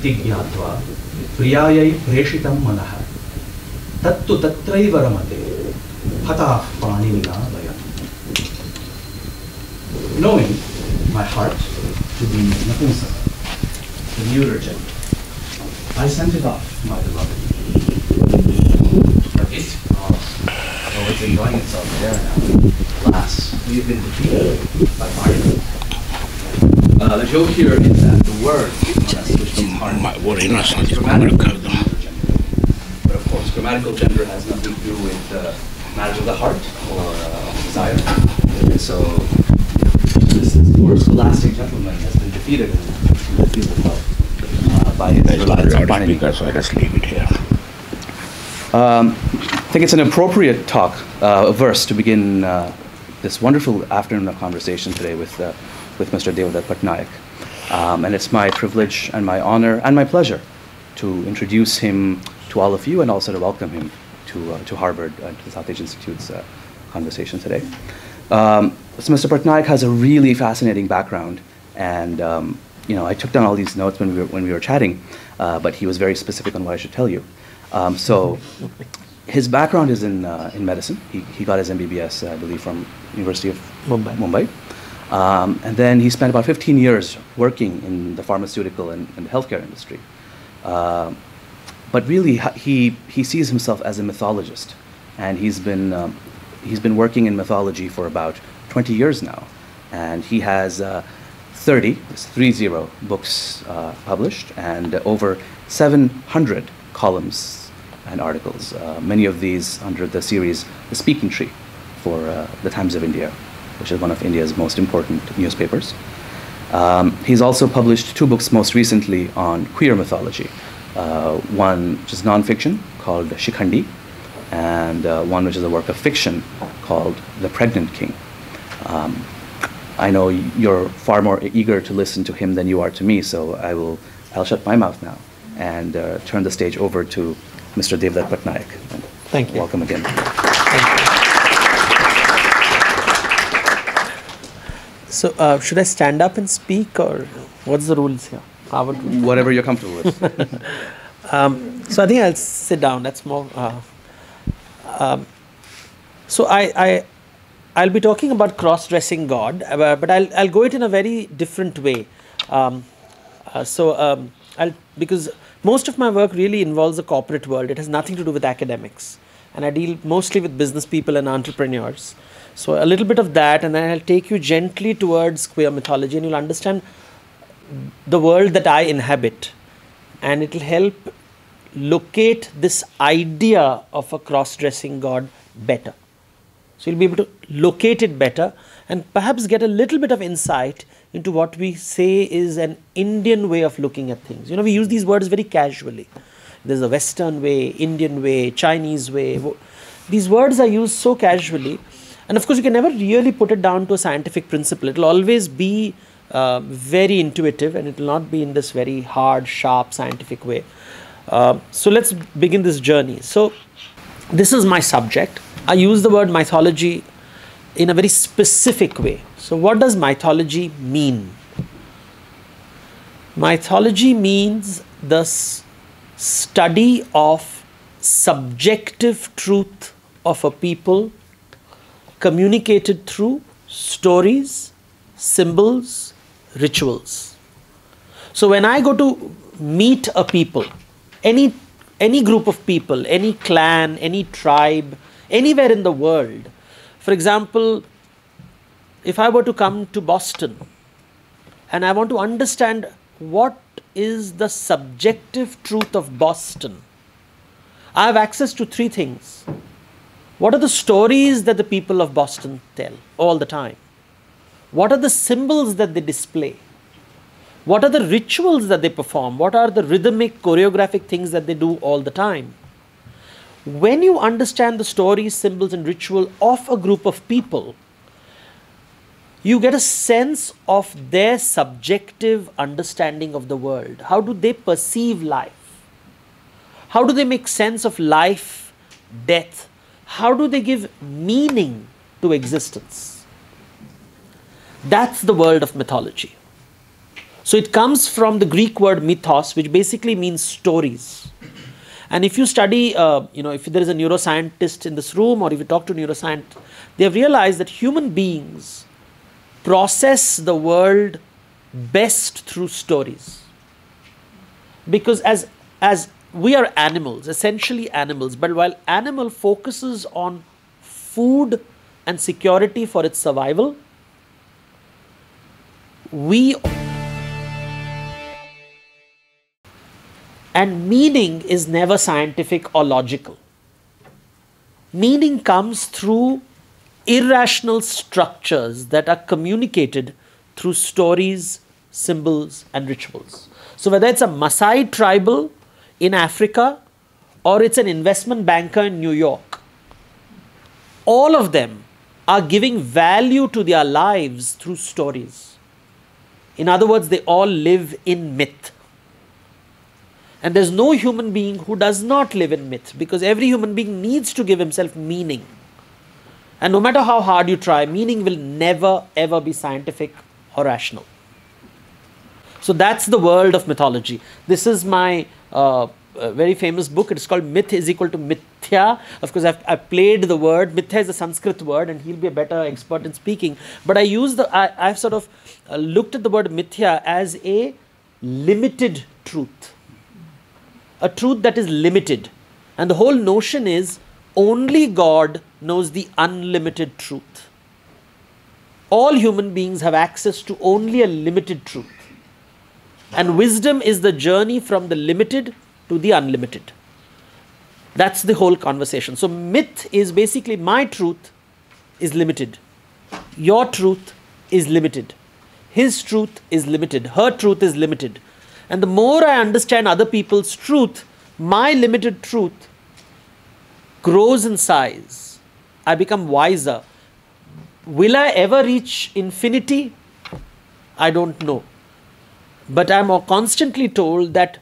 इति ज्ञात्वा प्रियायै प्रेषितं मनः तत्तु तत्रैव रमते हताः पाणिनिना वयम् Knowing my heart to be Napumsaka, the neuter gender, I sent it off, my beloved. But it, oh, oh, it's enjoying itself there now. Alas, we have been defeated by Biden. Uh, the joke here is that the word has switched from heart Ma vorrei una to sorta grammatical gender. But of course, grammatical gender has nothing to do with uh, matters of the heart or uh, desire. And so, this, poor scholastic gentleman has been defeated in the field of love uh, by his There's reliance on not speaker, so I just leave it here. Um, I think it's an appropriate talk, uh, verse to begin uh, this wonderful afternoon of conversation today with, uh, with Mr. Devdutt Pattanaik. Um, and it's my privilege and my honor and my pleasure to introduce him to all of you and also to welcome him to, uh, to Harvard and to the South Asian Institute's uh, conversation today. Um, so Mr. Pattanaik has a really fascinating background, and um, you know I took down all these notes when we were, when we were chatting, uh, but he was very specific on what I should tell you. Um, so his background is in, uh, in medicine. He, he got his MBBS, I believe, from University of Mumbai. Mumbai. Um, and then he spent about 15 years working in the pharmaceutical and, and healthcare industry. Um, but really, he, he sees himself as a mythologist. And he's been, um, he's been working in mythology for about 20 years now. And he has uh, 30, it's 30 books uh, published and over 700 columns and articles, uh, many of these under the series The Speaking Tree for uh, the Times of India, which is one of India's most important newspapers. Um, he's also published two books most recently on queer mythology. Uh, one which is nonfiction called Shikhandi, and uh, one which is a work of fiction called The Pregnant King. Um, I know you're far more eager to listen to him than you are to me, so I will I'll shut my mouth now and uh, turn the stage over to Mr. Devdutt Pattanaik. Thank you. Welcome again. So, uh, should I stand up and speak, or what's the rules here? Whatever you're comfortable with. Um, so I think I'll sit down. That's more. Uh, um, so I, I, I'll be talking about cross-dressing God, uh, but I'll, I'll go it in a very different way. Um, uh, so um, I'll because most of my work really involves the corporate world. It has nothing to do with academics, and I deal mostly with business people and entrepreneurs. So a little bit of that, and then I'll take you gently towards queer mythology, and you'll understand the world that I inhabit, and it'll help locate this idea of a cross dressing God better. So you'll be able to locate it better and perhaps get a little bit of insight into what we say is an Indian way of looking at things. You know, we use these words very casually. There's a Western way, Indian way, Chinese way. These words are used so casually. And of course, you can never really put it down to a scientific principle. It will always be uh, very intuitive and it will not be in this very hard, sharp, scientific way. Uh, so let's begin this journey. So, this is my subject. I use the word mythology in a very specific way. So, what does mythology mean? Mythology means the study of subjective truth of a people communicated through stories, symbols, rituals. So when I go to meet a people, any any group of people, any clan, any tribe, anywhere in the world, for example, if I were to come to Boston and I want to understand what is the subjective truth of Boston, I have access to three things. What are the stories that the people of Boston tell all the time? What are the symbols that they display? What are the rituals that they perform? What are the rhythmic, choreographic things that they do all the time? When you understand the stories, symbols, and ritual of a group of people, you get a sense of their subjective understanding of the world. How do they perceive life? How do they make sense of life, death? How do they give meaning to existence? That's the world of mythology. So it comes from the Greek word mythos, which basically means stories. And if you study, uh, you know, if there is a neuroscientist in this room or if you talk to neuroscientists, they have realized that human beings process the world best through stories. Because as, as we are animals, essentially animals, but while animal focuses on food and security for its survival, we and meaning is never scientific or logical. Meaning comes through irrational structures that are communicated through stories, symbols, and rituals. So, whether it's a Maasai tribal in Africa or it's an investment banker in New York, all of them are giving value to their lives through stories. In other words, they all live in myth. And there's no human being who does not live in myth because every human being needs to give himself meaning. And no matter how hard you try, meaning will never ever be scientific or rational. So that's the world of mythology. This is my uh, very famous book. It is called Myth is equal to Mithya. Of course, I've, I've, played the word. Mithya is a Sanskrit word, and he'll be a better expert in speaking. But I use the, I, have sort of uh, looked at the word Mithya as a limited truth a truth that is limited. And the whole notion is only God knows the unlimited truth. All human beings have access to only a limited truth. And wisdom is the journey from the limited to the unlimited. That's the whole conversation. So, myth is basically my truth is limited, your truth is limited, his truth is limited, her truth is limited. And the more I understand other people's truth, my limited truth grows in size. I become wiser. Will I ever reach infinity? I don't know. But I'm constantly told that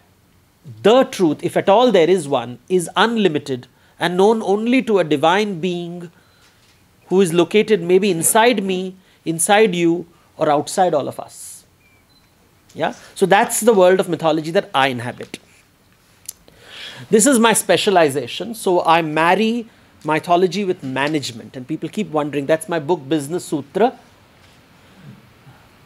the truth, if at all there is one, is unlimited and known only to a divine being who is located maybe inside me, inside you, or outside all of us. Yeah? So that's the world of mythology that I inhabit. This is my specialization. So I marry mythology with management. And people keep wondering, that's my book, Business Sutra.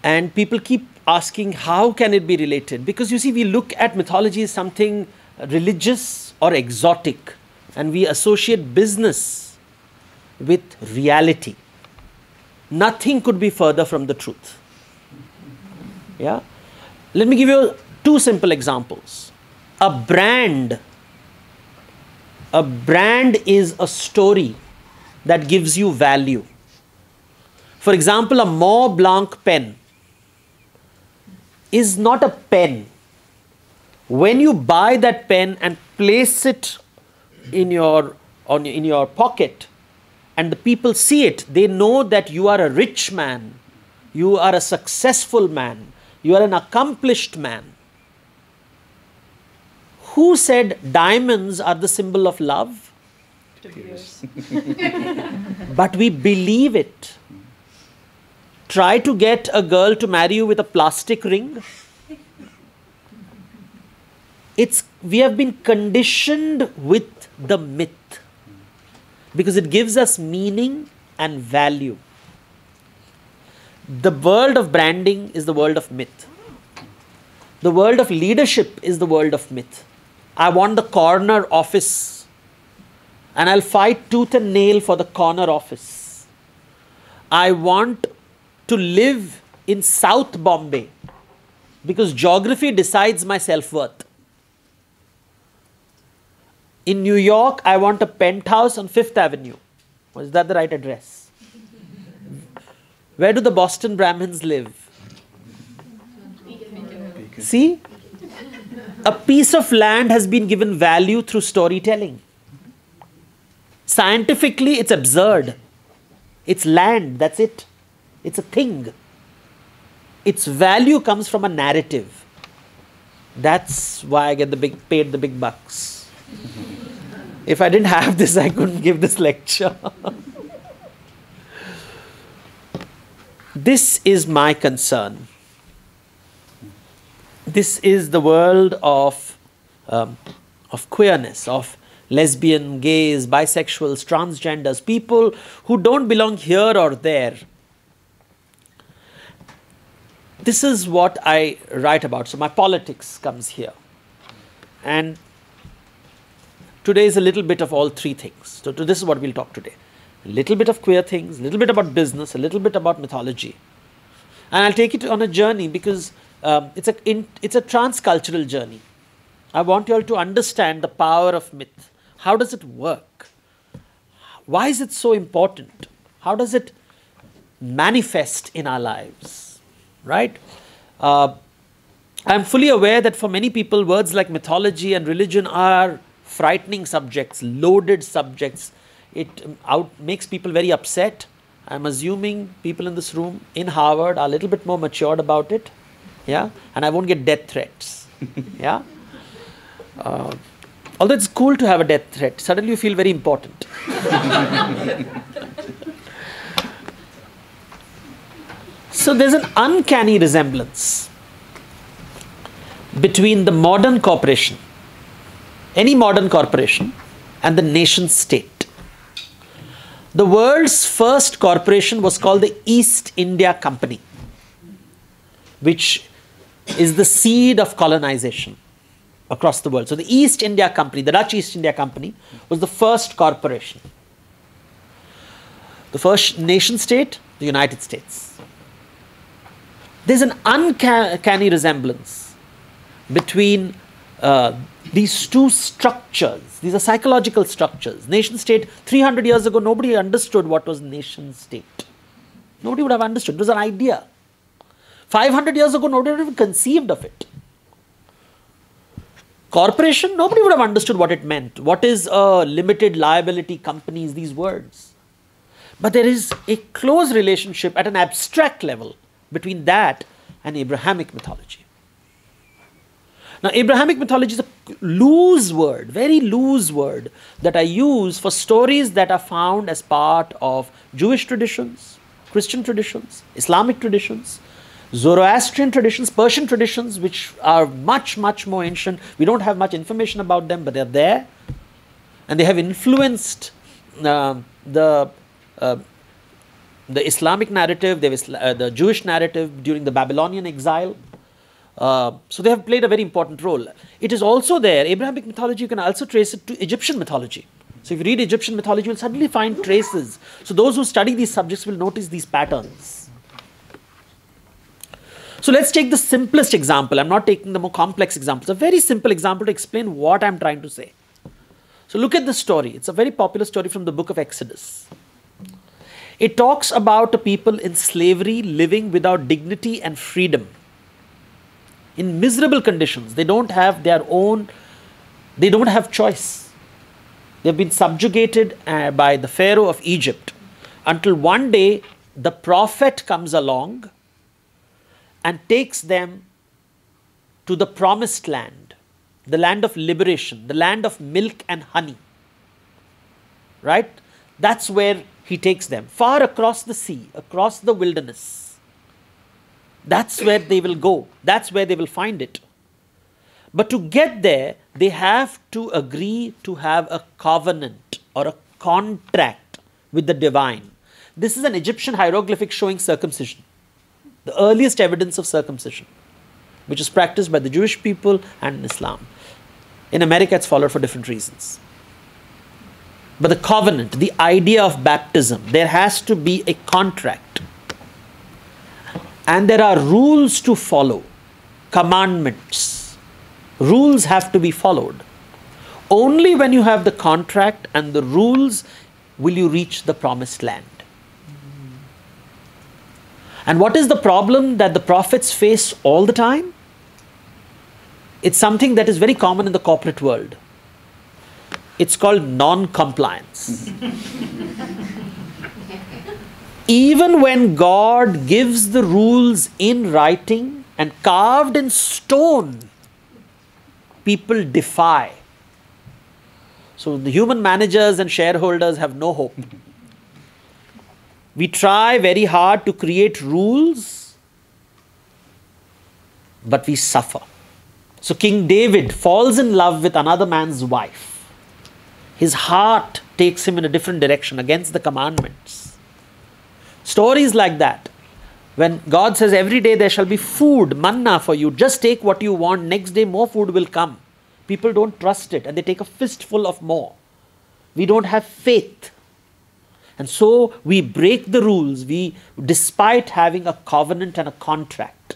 And people keep asking, how can it be related? Because you see, we look at mythology as something religious or exotic, and we associate business with reality. Nothing could be further from the truth. Yeah? Let me give you two simple examples. A brand a brand is a story that gives you value. For example, a Mont Blanc pen is not a pen. When you buy that pen and place it in your on in your pocket and the people see it, they know that you are a rich man, you are a successful man, you are an accomplished man. Who said diamonds are the symbol of love? but we believe it. Try to get a girl to marry you with a plastic ring. It's we have been conditioned with the myth because it gives us meaning and value. The world of branding is the world of myth. The world of leadership is the world of myth. I want the corner office and I'll fight tooth and nail for the corner office. I want to live in South Bombay because geography decides my self worth. In New York, I want a penthouse on Fifth Avenue. Is that the right address? Where do the Boston Brahmins live? See? A piece of land has been given value through storytelling. Scientifically, it's absurd. It's land, that's it. It's a thing. Its value comes from a narrative. That's why I get the big paid the big bucks. if I didn't have this, I couldn't give this lecture. This is my concern. This is the world of, um, of queerness, of lesbian, gays, bisexuals, transgenders, people who don't belong here or there. This is what I write about. So my politics comes here. And today is a little bit of all three things. So this is what we'll talk today. A little bit of queer things, a little bit about business, a little bit about mythology. And I'll take it on a journey because um, it's, a, in, it's a transcultural journey. I want you all to understand the power of myth. How does it work? Why is it so important? How does it manifest in our lives? Right? Uh, I'm fully aware that for many people, words like mythology and religion are frightening subjects, loaded subjects. It um, out makes people very upset. I'm assuming people in this room in Harvard are a little bit more matured about it, yeah, and I won't get death threats, yeah. Uh, although it's cool to have a death threat, suddenly you feel very important. so there's an uncanny resemblance between the modern corporation, any modern corporation, and the nation state. The world's first corporation was called the East India Company, which is the seed of colonization across the world. So, the East India Company, the Dutch East India Company, was the first corporation. The first nation state, the United States. There's an uncanny resemblance between uh, these two structures. These are psychological structures. Nation state, 300 years ago, nobody understood what was nation state. Nobody would have understood. It was an idea. 500 years ago, nobody would have conceived of it. Corporation, nobody would have understood what it meant. What is a limited liability companies, these words. But there is a close relationship at an abstract level between that and Abrahamic mythology. Now, Abrahamic mythology is a loose word, very loose word that I use for stories that are found as part of Jewish traditions, Christian traditions, Islamic traditions, Zoroastrian traditions, Persian traditions, which are much, much more ancient. We don't have much information about them, but they're there. And they have influenced uh, the, uh, the Islamic narrative, uh, the Jewish narrative during the Babylonian exile. Uh, so they have played a very important role. It is also there, Abrahamic mythology, you can also trace it to Egyptian mythology. So if you read Egyptian mythology, you'll suddenly find traces. So those who study these subjects will notice these patterns. So let's take the simplest example. I'm not taking the more complex examples. A very simple example to explain what I'm trying to say. So look at the story. It's a very popular story from the book of Exodus. It talks about a people in slavery living without dignity and freedom in miserable conditions. They don't have their own, they don't have choice. They've been subjugated uh, by the Pharaoh of Egypt until one day the prophet comes along and takes them to the promised land, the land of liberation, the land of milk and honey. Right? That's where he takes them, far across the sea, across the wilderness that's where they will go. That's where they will find it. But to get there, they have to agree to have a covenant or a contract with the divine. This is an Egyptian hieroglyphic showing circumcision, the earliest evidence of circumcision, which is practiced by the Jewish people and in Islam. In America, it's followed for different reasons. But the covenant, the idea of baptism, there has to be a contract and there are rules to follow, commandments. Rules have to be followed. Only when you have the contract and the rules will you reach the promised land. And what is the problem that the prophets face all the time? It's something that is very common in the corporate world. It's called non compliance. even when God gives the rules in writing and carved in stone, people defy. So the human managers and shareholders have no hope. We try very hard to create rules, but we suffer. So King David falls in love with another man's wife. His heart takes him in a different direction against the commandments. Stories like that. When God says, Every day there shall be food, manna for you, just take what you want, next day more food will come. People don't trust it and they take a fistful of more. We don't have faith. And so we break the rules, we despite having a covenant and a contract.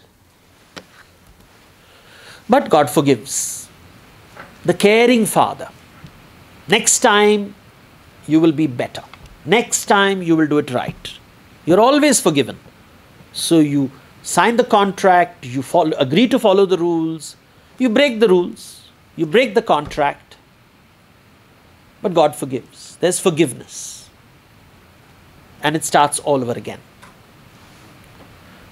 But God forgives. The caring father. Next time you will be better. Next time you will do it right. You're always forgiven. So you sign the contract, you follow, agree to follow the rules, you break the rules, you break the contract, but God forgives. There's forgiveness. And it starts all over again.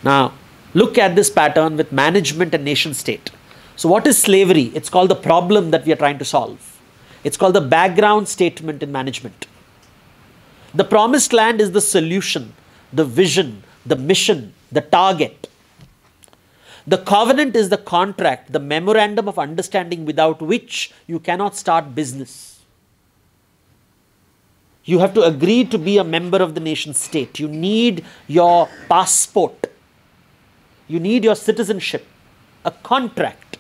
Now, look at this pattern with management and nation state. So, what is slavery? It's called the problem that we are trying to solve. It's called the background statement in management. The promised land is the solution, the vision, the mission, the target. The covenant is the contract, the memorandum of understanding without which you cannot start business. You have to agree to be a member of the nation state. You need your passport. You need your citizenship, a contract.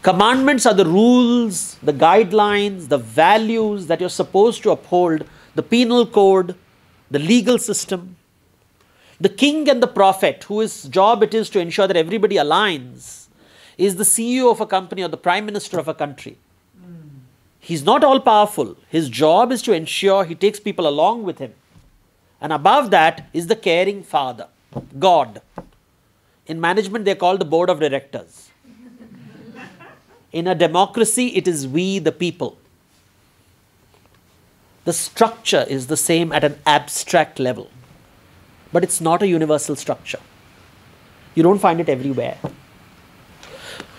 Commandments are the rules, the guidelines, the values that you're supposed to uphold, the penal code, the legal system. The king and the prophet, whose job it is to ensure that everybody aligns, is the CEO of a company or the prime minister of a country. He's not all powerful. His job is to ensure he takes people along with him. And above that is the caring father, God. In management, they're called the board of directors. In a democracy, it is we, the people. The structure is the same at an abstract level but it's not a universal structure. You don't find it everywhere.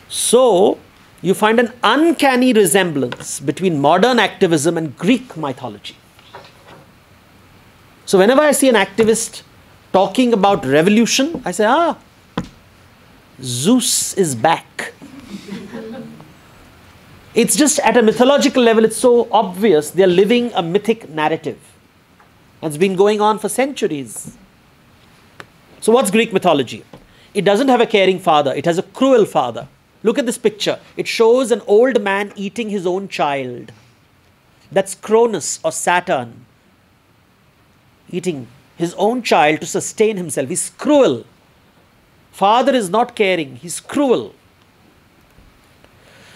So, you find an uncanny resemblance between modern activism and Greek mythology. So, whenever I see an activist talking about revolution, I say, ah, Zeus is back. it's just at a mythological level, it's so obvious they're living a mythic narrative. It's been going on for centuries. So, what's Greek mythology? It doesn't have a caring father, it has a cruel father. Look at this picture. It shows an old man eating his own child. That's Cronus or Saturn eating his own child to sustain himself. He's cruel. Father is not caring, he's cruel.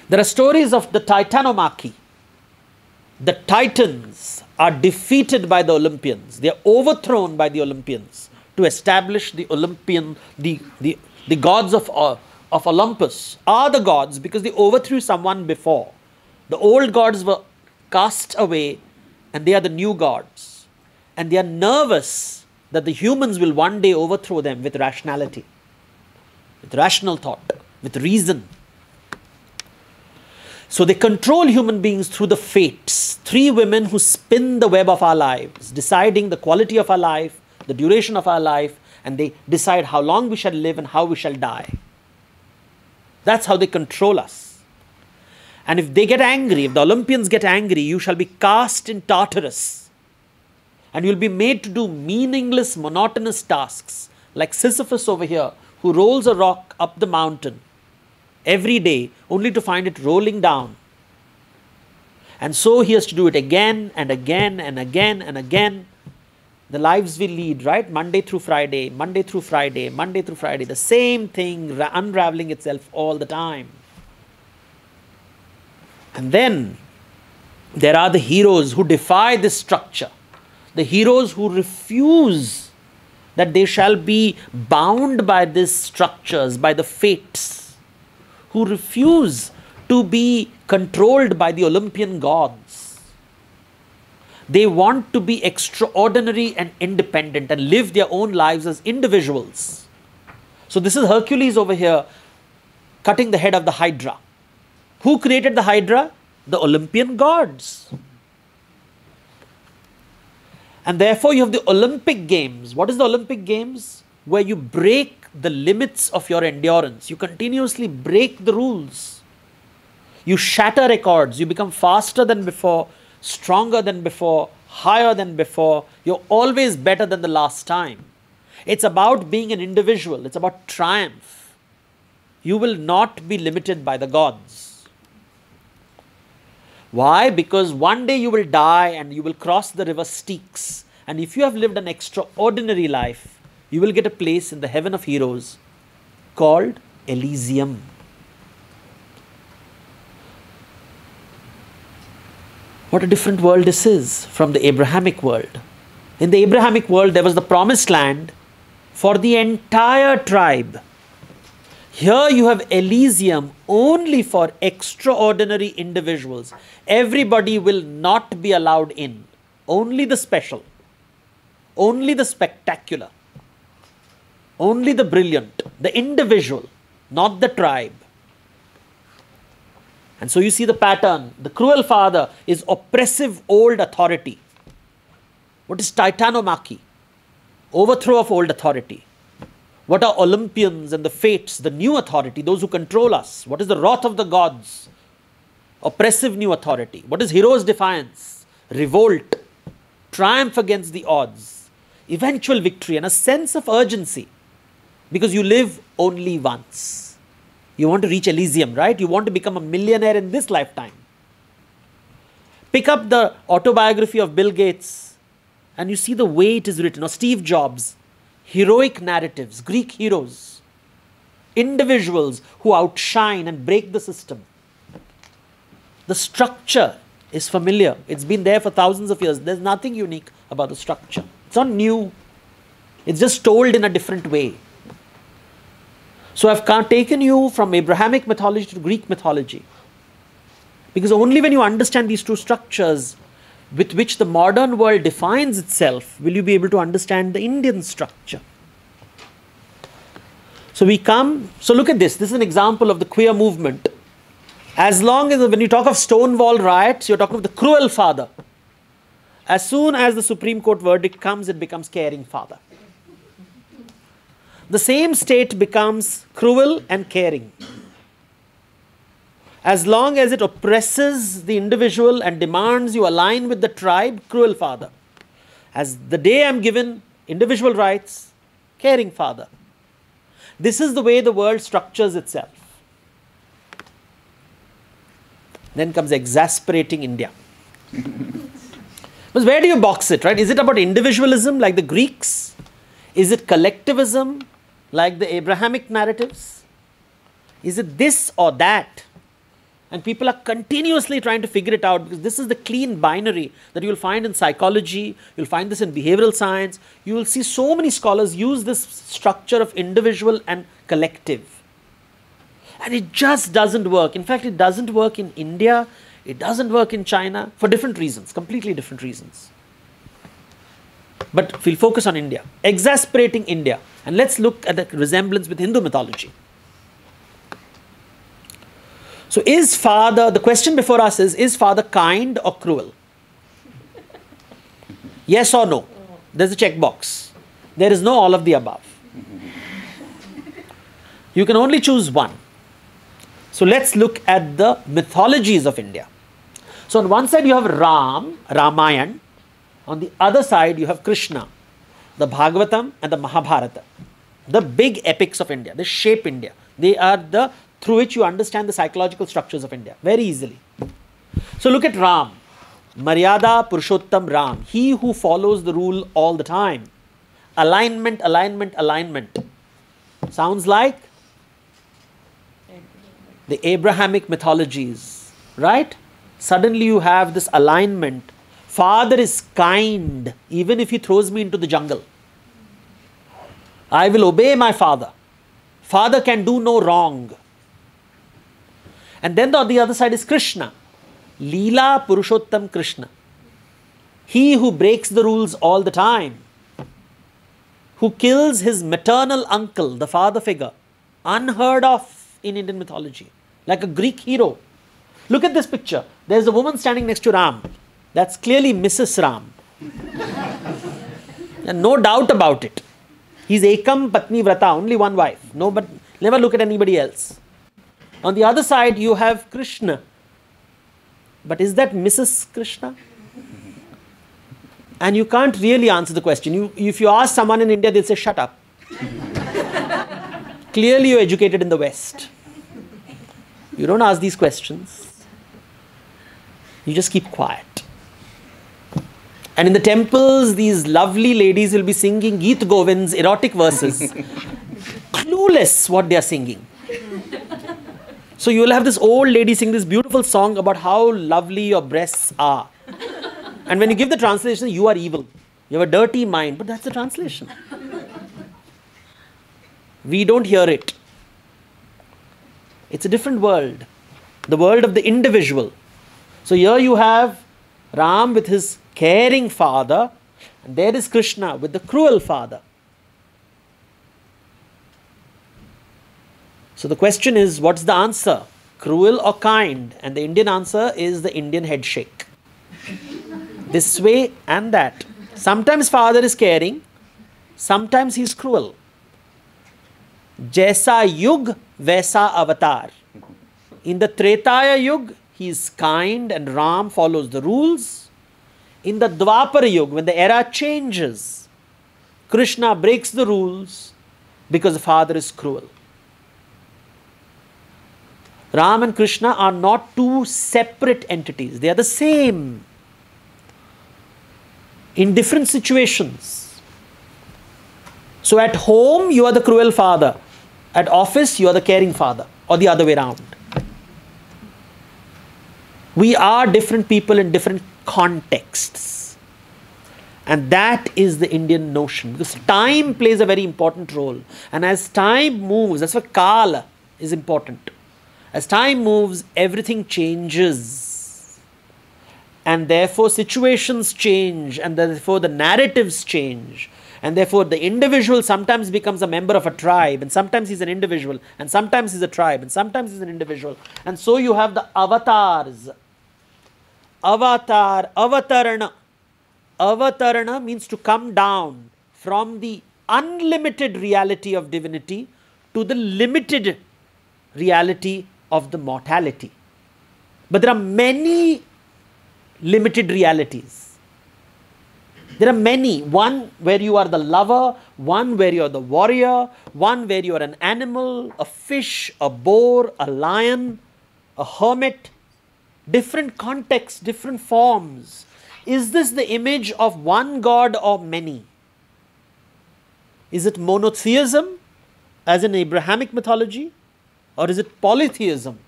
There are stories of the Titanomachy. The Titans are defeated by the Olympians, they are overthrown by the Olympians to establish the Olympian, the, the, the gods of, uh, of Olympus are the gods because they overthrew someone before. The old gods were cast away and they are the new gods. And they are nervous that the humans will one day overthrow them with rationality, with rational thought, with reason. So they control human beings through the fates. Three women who spin the web of our lives, deciding the quality of our life, the duration of our life, and they decide how long we shall live and how we shall die. That's how they control us. And if they get angry, if the Olympians get angry, you shall be cast in Tartarus. And you'll be made to do meaningless, monotonous tasks, like Sisyphus over here, who rolls a rock up the mountain every day only to find it rolling down. And so he has to do it again and again and again and again the lives we lead, right? Monday through Friday, Monday through Friday, Monday through Friday, the same thing unraveling itself all the time. And then there are the heroes who defy this structure, the heroes who refuse that they shall be bound by these structures, by the fates, who refuse to be controlled by the Olympian gods they want to be extraordinary and independent and live their own lives as individuals. So, this is Hercules over here cutting the head of the Hydra. Who created the Hydra? The Olympian gods. And therefore, you have the Olympic Games. What is the Olympic Games? Where you break the limits of your endurance. You continuously break the rules. You shatter records. You become faster than before, stronger than before, higher than before. You're always better than the last time. It's about being an individual, it's about triumph. You will not be limited by the gods. Why? Because one day you will die and you will cross the river Styx. And if you have lived an extraordinary life, you will get a place in the heaven of heroes called Elysium. What a different world this is from the Abrahamic world. In the Abrahamic world, there was the promised land for the entire tribe. Here you have Elysium only for extraordinary individuals. Everybody will not be allowed in, only the special, only the spectacular, only the brilliant, the individual, not the tribe. And so you see the pattern. The cruel father is oppressive old authority. What is titanomachy? Overthrow of old authority. What are Olympians and the fates, the new authority, those who control us? What is the wrath of the gods? Oppressive new authority. What is hero's defiance? Revolt, triumph against the odds, eventual victory, and a sense of urgency because you live only once. You want to reach Elysium, right? You want to become a millionaire in this lifetime. Pick up the autobiography of Bill Gates and you see the way it is written, or Steve Jobs, heroic narratives, Greek heroes, individuals who outshine and break the system. The structure is familiar, it's been there for thousands of years. There's nothing unique about the structure, it's not new, it's just told in a different way. So I've taken you from Abrahamic mythology to Greek mythology. Because only when you understand these two structures with which the modern world defines itself will you be able to understand the Indian structure. So we come, so look at this. This is an example of the queer movement. As long as when you talk of Stonewall riots, you're talking of the cruel father. As soon as the Supreme Court verdict comes, it becomes caring father the same state becomes cruel and caring. As long as it oppresses the individual and demands you align with the tribe, cruel father. As the day I'm given individual rights, caring father. This is the way the world structures itself. Then comes exasperating India. but where do you box it, right? Is it about individualism like the Greeks? Is it collectivism like the Abrahamic narratives? Is it this or that? And people are continuously trying to figure it out because this is the clean binary that you'll find in psychology, you'll find this in behavioral science. You will see so many scholars use this structure of individual and collective. And it just doesn't work. In fact, it doesn't work in India, it doesn't work in China for different reasons, completely different reasons. But we'll focus on India. Exasperating India. And let's look at the resemblance with Hindu mythology. So, is father, the question before us is, is father kind or cruel? Yes or no? There's a checkbox. There is no all of the above. You can only choose one. So, let's look at the mythologies of India. So, on one side, you have Ram, Ramayan. On the other side, you have Krishna, the Bhagavatam and the Mahabharata, the big epics of India. They shape India. They are the through which you understand the psychological structures of India very easily. So look at Ram, Maryada Purushottam Ram, he who follows the rule all the time. Alignment, alignment, alignment. Sounds like the Abrahamic mythologies, right? Suddenly you have this alignment Father is kind even if he throws me into the jungle. I will obey my father. Father can do no wrong. And then on the other side is Krishna. Leela Purushottam Krishna. He who breaks the rules all the time. Who kills his maternal uncle, the father figure. Unheard of in Indian mythology. Like a Greek hero. Look at this picture. There's a woman standing next to Ram. That's clearly Mrs. Ram. no doubt about it. He's Ekam Patni Vrata, only one wife. No, but never look at anybody else. On the other side, you have Krishna. But is that Mrs. Krishna? And you can't really answer the question. You, if you ask someone in India, they'll say, shut up. Clearly, you're educated in the West. You don't ask these questions. You just keep quiet. And in the temples, these lovely ladies will be singing Geet Govind's erotic verses, clueless what they are singing. So you will have this old lady sing this beautiful song about how lovely your breasts are. And when you give the translation, you are evil. You have a dirty mind, but that's the translation. We don't hear it. It's a different world, the world of the individual. So here you have Ram with his caring father, and there is Krishna with the cruel father. So the question is, what's the answer? Cruel or kind? And the Indian answer is the Indian head shake. this way and that. Sometimes father is caring, sometimes he's cruel. Jaisa yug, Vaisa avatar. In the Tretaya yug, he is kind and Ram follows the rules. In the Dwapara yug, when the era changes, Krishna breaks the rules because the father is cruel. Ram and Krishna are not two separate entities, they are the same in different situations. So at home, you are the cruel father, at office, you are the caring father, or the other way around. We are different people in different contexts. And that is the Indian notion because time plays a very important role. And as time moves, that's why Kala is important as time moves, everything changes. And therefore, situations change, and therefore, the narratives change. And therefore, the individual sometimes becomes a member of a tribe, and sometimes he's an individual, and sometimes he's a tribe, and sometimes he's an individual. And so you have the avatars. Avatar, avatarana. Avatarana means to come down from the unlimited reality of divinity to the limited reality of the mortality. But there are many limited realities. There are many. One where you are the lover, one where you are the warrior, one where you are an animal, a fish, a boar, a lion, a hermit. Different contexts, different forms. Is this the image of one God or many? Is it monotheism, as in Abrahamic mythology? Or is it polytheism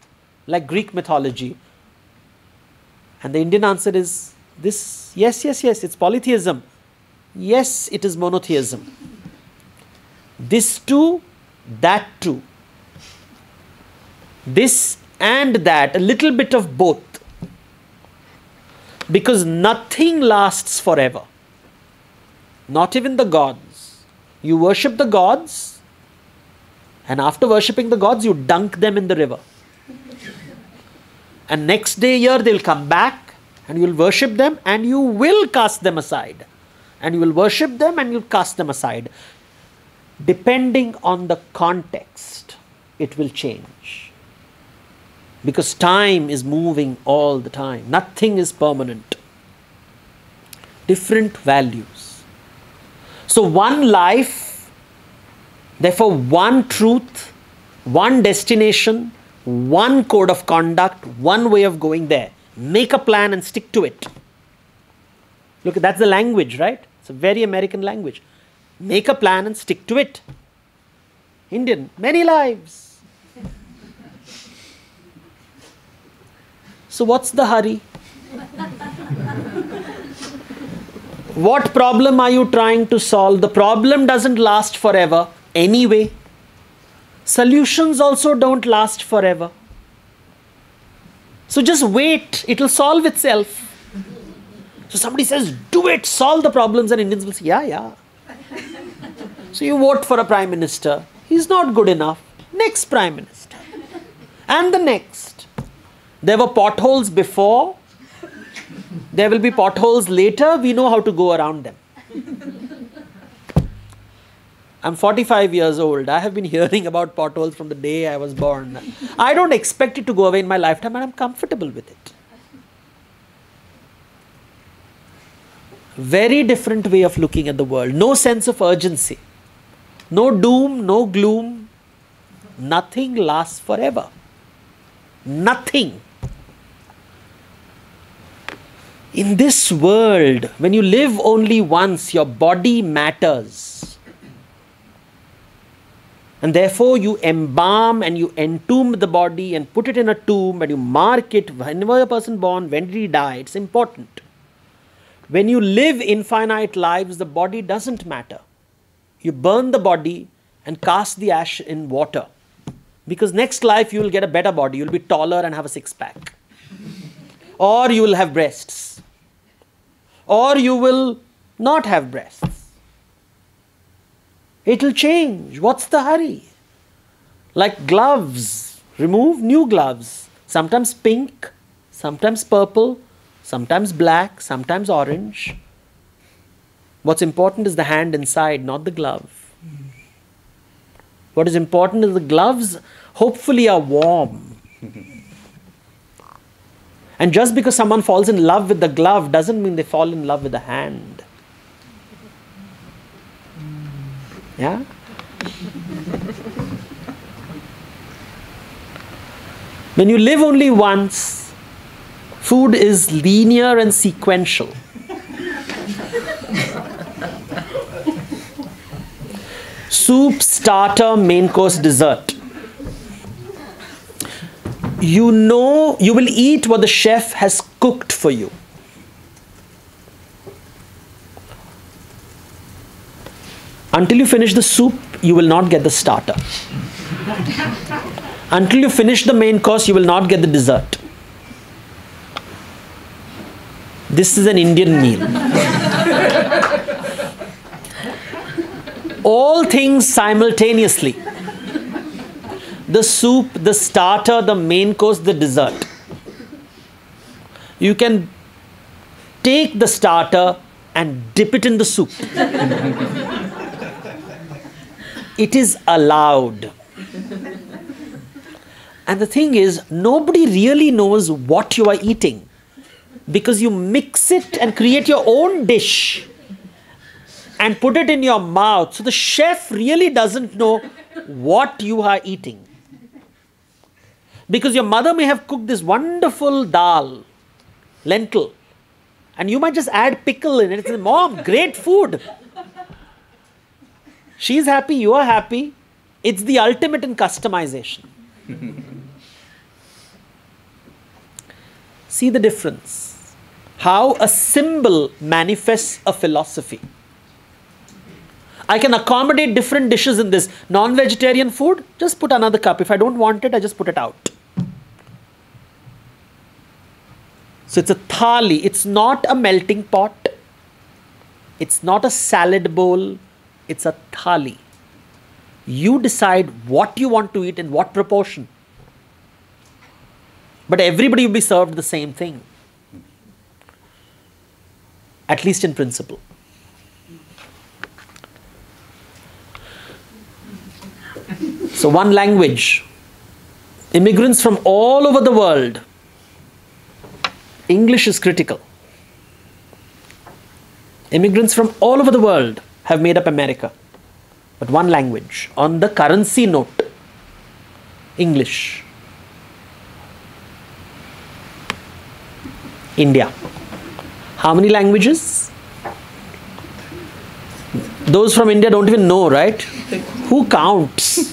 like Greek mythology? And the Indian answer is this yes, yes, yes, it's polytheism. Yes, it is monotheism. This too, that too. This and that, a little bit of both. Because nothing lasts forever. Not even the gods. You worship the gods, and after worshipping the gods, you dunk them in the river. And next day, year, they'll come back and you'll worship them and you will cast them aside. And you will worship them and you'll cast them aside. Depending on the context, it will change. Because time is moving all the time, nothing is permanent. Different values. So, one life Therefore, one truth, one destination, one code of conduct, one way of going there. Make a plan and stick to it. Look, that's the language, right? It's a very American language. Make a plan and stick to it. Indian, many lives. So, what's the hurry? what problem are you trying to solve? The problem doesn't last forever anyway. Solutions also don't last forever. So just wait, it will solve itself. So somebody says, do it, solve the problems, and Indians will say, yeah, yeah. So you vote for a prime minister, he's not good enough. Next prime minister. And the next. There were potholes before, there will be potholes later, we know how to go around them. I'm 45 years old. I have been hearing about potholes from the day I was born. I don't expect it to go away in my lifetime, and I'm comfortable with it. Very different way of looking at the world. No sense of urgency. No doom, no gloom. Nothing lasts forever. Nothing. In this world, when you live only once, your body matters. And therefore, you embalm and you entomb the body and put it in a tomb and you mark it. Whenever a person born, when did he die? It's important. When you live infinite lives, the body doesn't matter. You burn the body and cast the ash in water. Because next life you will get a better body. You'll be taller and have a six pack. or you will have breasts. Or you will not have breasts It'll change. What's the hurry? Like gloves, remove new gloves. Sometimes pink, sometimes purple, sometimes black, sometimes orange. What's important is the hand inside, not the glove. What is important is the gloves, hopefully, are warm. and just because someone falls in love with the glove doesn't mean they fall in love with the hand. Yeah? when you live only once, food is linear and sequential. Soup, starter, main course, dessert. You know you will eat what the chef has cooked for you. Until you finish the soup, you will not get the starter. Until you finish the main course, you will not get the dessert. This is an Indian meal. All things simultaneously the soup, the starter, the main course, the dessert. You can take the starter and dip it in the soup it is allowed. And the thing is, nobody really knows what you are eating because you mix it and create your own dish and put it in your mouth. So the chef really doesn't know what you are eating. Because your mother may have cooked this wonderful dal, lentil, and you might just add pickle in it. It's mom, great food. She's happy, you are happy. It's the ultimate in customization. See the difference. How a symbol manifests a philosophy. I can accommodate different dishes in this. Non vegetarian food, just put another cup. If I don't want it, I just put it out. So it's a thali, it's not a melting pot, it's not a salad bowl, it's a thali. You decide what you want to eat in what proportion. But everybody will be served the same thing. At least in principle. So, one language. Immigrants from all over the world. English is critical. Immigrants from all over the world have made up America. But one language. On the currency note, English. India. How many languages? Those from India don't even know, right? Who counts?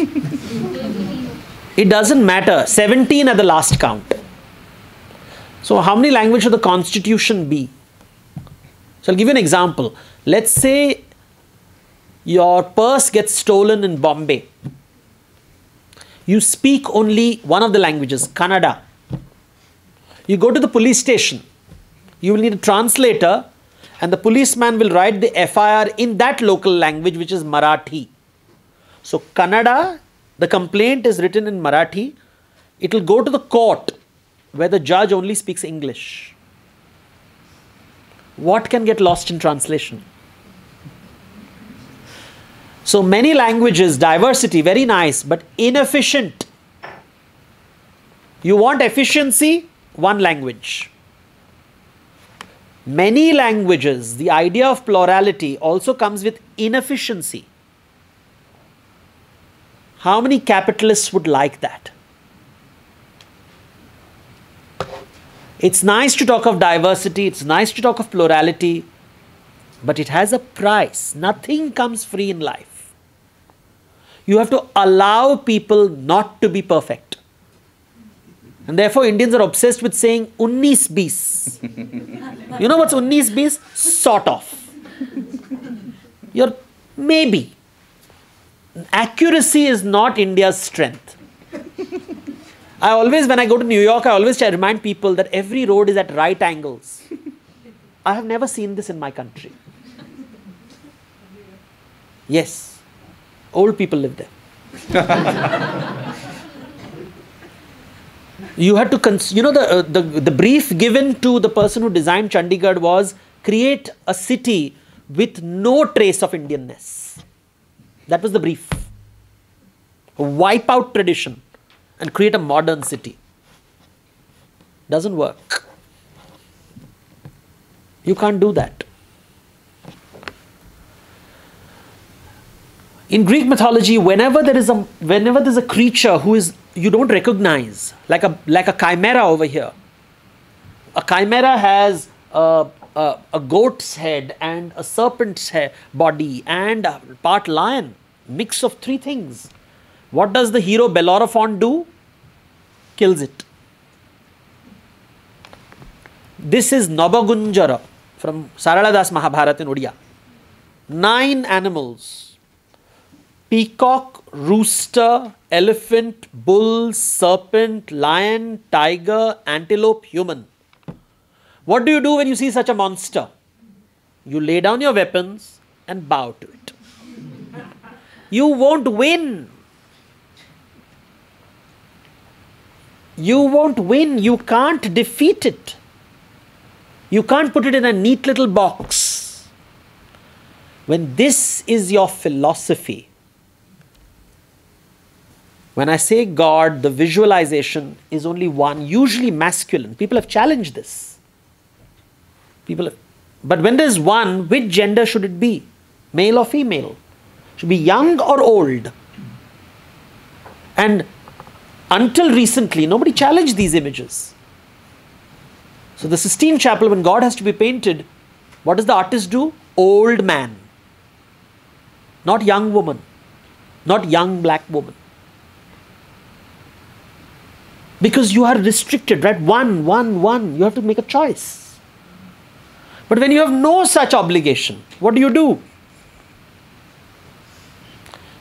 it doesn't matter. 17 at the last count. So, how many languages should the constitution be? So, I'll give you an example. Let's say your purse gets stolen in Bombay. You speak only one of the languages, Kannada. You go to the police station. You will need a translator, and the policeman will write the FIR in that local language, which is Marathi. So, Kannada, the complaint is written in Marathi. It will go to the court where the judge only speaks English. What can get lost in translation? So many languages, diversity, very nice, but inefficient. You want efficiency? One language. Many languages, the idea of plurality also comes with inefficiency. How many capitalists would like that? It's nice to talk of diversity, it's nice to talk of plurality, but it has a price. Nothing comes free in life. You have to allow people not to be perfect. And therefore, Indians are obsessed with saying unnis bis. you know what's unnis bis? Sort of. You're maybe. Accuracy is not India's strength. I always, when I go to New York, I always try to remind people that every road is at right angles. I have never seen this in my country. Yes, old people live there. you had to, cons- you know, the, uh, the, the brief given to the person who designed Chandigarh was create a city with no trace of Indianness. That was the brief. Wipe out tradition and create a modern city. Doesn't work. You can't do that. In Greek mythology, whenever there is a whenever there's a creature who is you don't recognize, like a like a chimera over here. A chimera has a, a, a goat's head and a serpent's head, body and part lion, mix of three things. What does the hero Bellerophon do? Kills it. This is Nabagunjara from Sarala Das Mahabharata in Odia. Nine animals peacock, rooster, elephant, bull, serpent, lion, tiger, antelope, human. What do you do when you see such a monster? You lay down your weapons and bow to it. You won't win. You won't win. You can't defeat it. You can't put it in a neat little box. When this is your philosophy, when I say God, the visualization is only one, usually masculine. People have challenged this. People have, but when there's one, which gender should it be? Male or female? Should be young or old? And until recently, nobody challenged these images. So the Sistine Chapel, when God has to be painted, what does the artist do? Old man. Not young woman. Not young black woman because you are restricted, right? One, one, one. You have to make a choice. But when you have no such obligation, what do you do?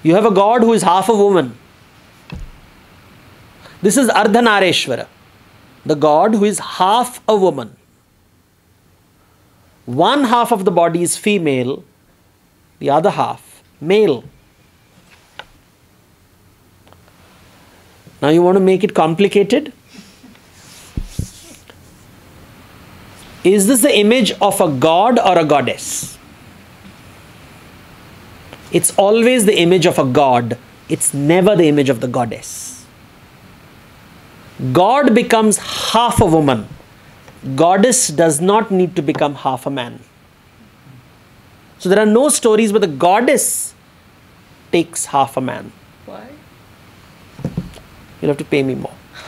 You have a God who is half a woman. This is Ardhanareshwara, the God who is half a woman. One half of the body is female, the other half male. Now you want to make it complicated? Is this the image of a god or a goddess? It's always the image of a god, it's never the image of the goddess. God becomes half a woman. Goddess does not need to become half a man. So there are no stories where the goddess takes half a man. Why? You'll have to pay me more.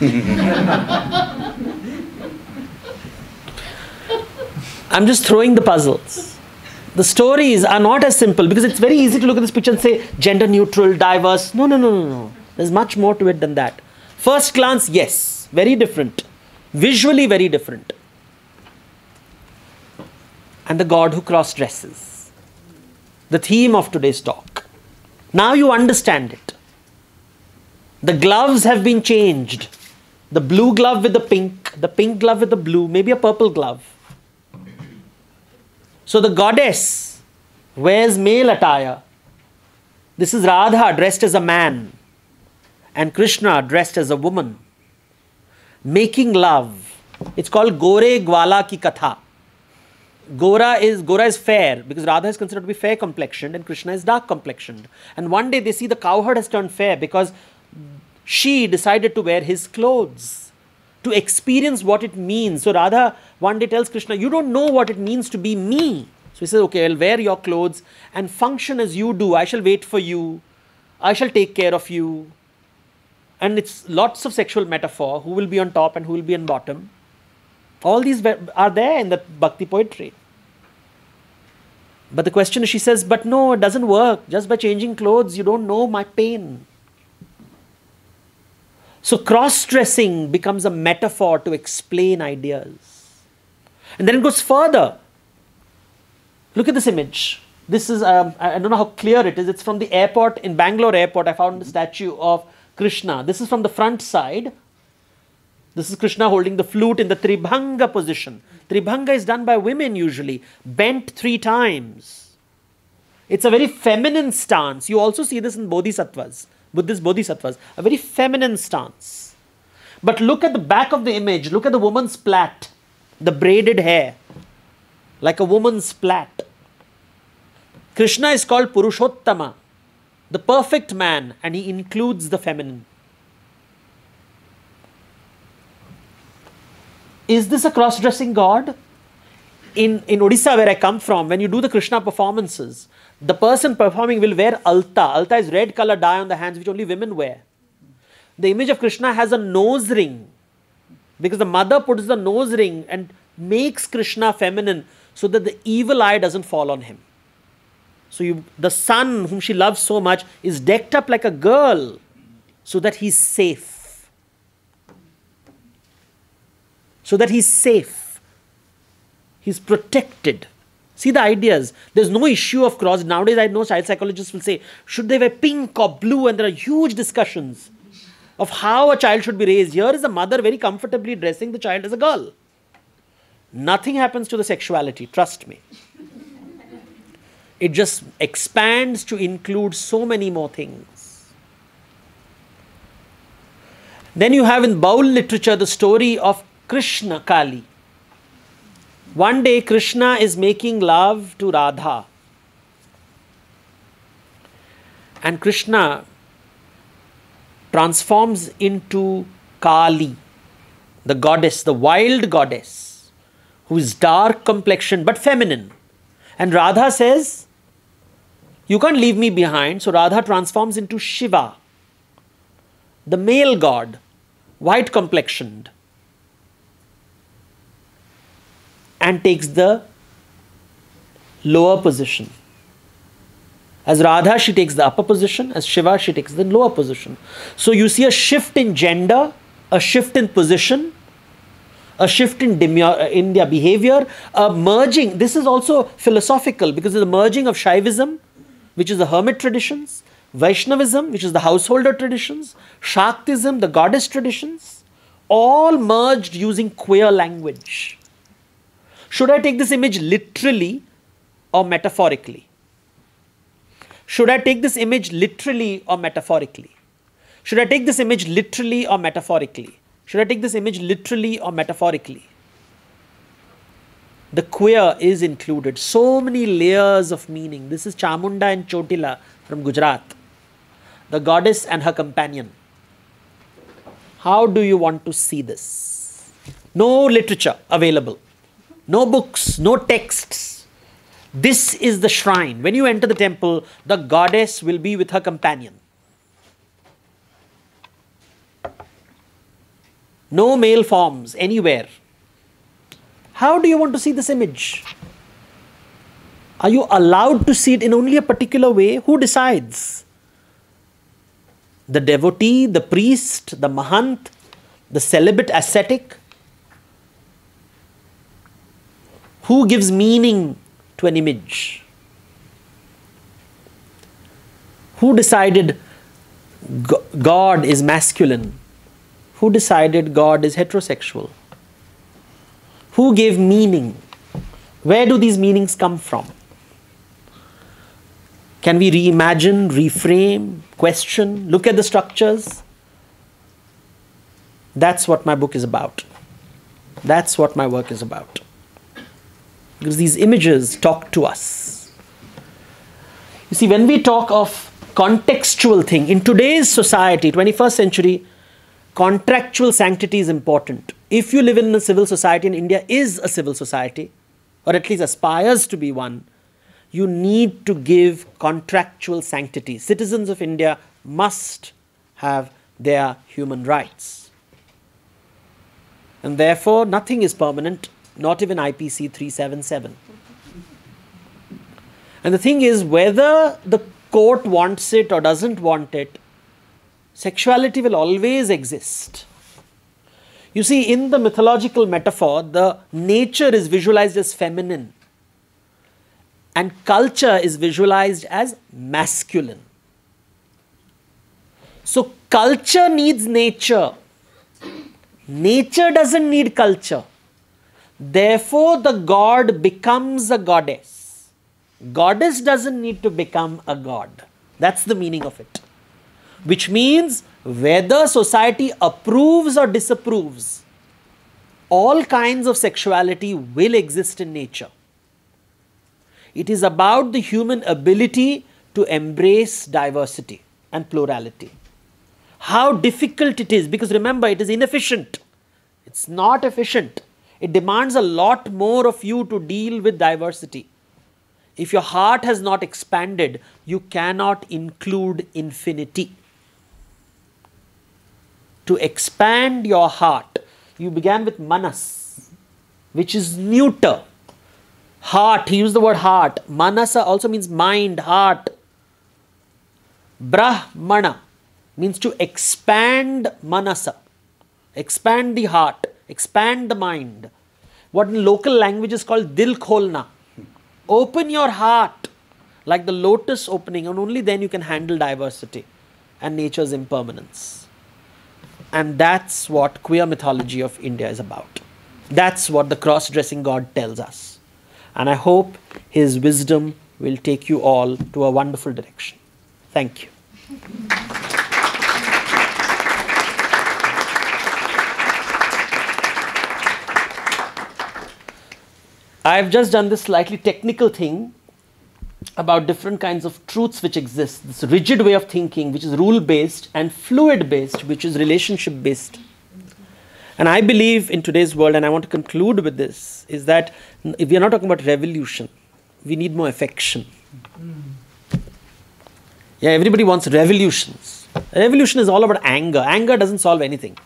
I'm just throwing the puzzles. The stories are not as simple because it's very easy to look at this picture and say gender neutral, diverse. No, no, no, no, no. There's much more to it than that. First glance, yes, very different. Visually, very different. And the God who cross dresses. The theme of today's talk. Now you understand it. The gloves have been changed. The blue glove with the pink, the pink glove with the blue, maybe a purple glove. So the goddess wears male attire. This is Radha dressed as a man, and Krishna dressed as a woman. Making love. It's called Gore Gwala Ki Katha. Gora is Gora is fair because Radha is considered to be fair complexioned and Krishna is dark complexioned. And one day they see the cowherd has turned fair because she decided to wear his clothes to experience what it means. So Radha one day tells Krishna, You don't know what it means to be me. So he says, Okay, I'll wear your clothes and function as you do. I shall wait for you. I shall take care of you. And it's lots of sexual metaphor who will be on top and who will be on bottom. All these are there in the bhakti poetry. But the question is, she says, but no, it doesn't work. Just by changing clothes, you don't know my pain. So cross dressing becomes a metaphor to explain ideas. And then it goes further. Look at this image. This is, um, I don't know how clear it is. It's from the airport in Bangalore airport. I found the statue of Krishna. This is from the front side. This is Krishna holding the flute in the Tribhanga position. Tribhanga is done by women usually, bent three times. It's a very feminine stance. You also see this in Bodhisattvas, Buddhist Bodhisattvas, a very feminine stance. But look at the back of the image, look at the woman's plait, the braided hair, like a woman's plait. Krishna is called Purushottama, the perfect man, and he includes the feminine. Is this a cross dressing God? In, in Odisha, where I come from, when you do the Krishna performances, the person performing will wear alta. Alta is red color dye on the hands, which only women wear. The image of Krishna has a nose ring because the mother puts the nose ring and makes Krishna feminine so that the evil eye doesn't fall on him. So you, the son whom she loves so much is decked up like a girl so that he's safe. so that he's safe, he's protected. See the ideas. There's no issue of cross. Nowadays, I know child psychologists will say, should they wear pink or blue? And there are huge discussions of how a child should be raised. Here is a mother very comfortably dressing the child as a girl. Nothing happens to the sexuality, trust me. It just expands to include so many more things. Then you have in Baul literature the story of Krishna Kali. One day Krishna is making love to Radha. And Krishna transforms into Kali, the goddess, the wild goddess, who is dark complexion but feminine. And Radha says, You can't leave me behind. So Radha transforms into Shiva, the male god, white complexioned. And takes the lower position. As Radha, she takes the upper position. As Shiva, she takes the lower position. So you see a shift in gender, a shift in position, a shift in, demure, uh, in their behavior, a merging. This is also philosophical because it's the merging of Shaivism, which is the hermit traditions, Vaishnavism, which is the householder traditions, Shaktism, the goddess traditions, all merged using queer language. Should I take this image literally or metaphorically? Should I take this image literally or metaphorically? Should I take this image literally or metaphorically? Should I take this image literally or metaphorically? The queer is included. So many layers of meaning. This is Chamunda and Chotila from Gujarat, the goddess and her companion. How do you want to see this? No literature available no books, no texts. This is the shrine. When you enter the temple, the goddess will be with her companion. No male forms anywhere. How do you want to see this image? Are you allowed to see it in only a particular way? Who decides? The devotee, the priest, the mahant, the celibate ascetic? Who gives meaning to an image? Who decided God is masculine? Who decided God is heterosexual? Who gave meaning? Where do these meanings come from? Can we reimagine, reframe, question, look at the structures? That's what my book is about. That's what my work is about. Because these images talk to us. You see, when we talk of contextual thing, in today's society, 21st century, contractual sanctity is important. If you live in a civil society, and India is a civil society, or at least aspires to be one, you need to give contractual sanctity. Citizens of India must have their human rights. And therefore, nothing is permanent, not even IPC 377. And the thing is, whether the court wants it or doesn't want it, sexuality will always exist. You see, in the mythological metaphor, the nature is visualized as feminine and culture is visualized as masculine. So, culture needs nature, nature doesn't need culture. Therefore, the god becomes a goddess. Goddess doesn't need to become a god. That's the meaning of it. Which means whether society approves or disapproves, all kinds of sexuality will exist in nature. It is about the human ability to embrace diversity and plurality. How difficult it is, because remember, it is inefficient. It's not efficient. It demands a lot more of you to deal with diversity. If your heart has not expanded, you cannot include infinity. To expand your heart, you began with manas, which is neuter. Heart, he used the word heart. Manasa also means mind, heart. Brahmana means to expand manasa, expand the heart, expand the mind. What in local language is called dil kholna. Open your heart like the lotus opening, and only then you can handle diversity and nature's impermanence. And that's what queer mythology of India is about. That's what the cross dressing god tells us. And I hope His wisdom will take you all to a wonderful direction. Thank you. I've just done this slightly technical thing about different kinds of truths which exist. This rigid way of thinking, which is rule based, and fluid based, which is relationship based. And I believe in today's world, and I want to conclude with this, is that if we are not talking about revolution, we need more affection. Yeah, everybody wants revolutions. Revolution is all about anger. Anger doesn't solve anything.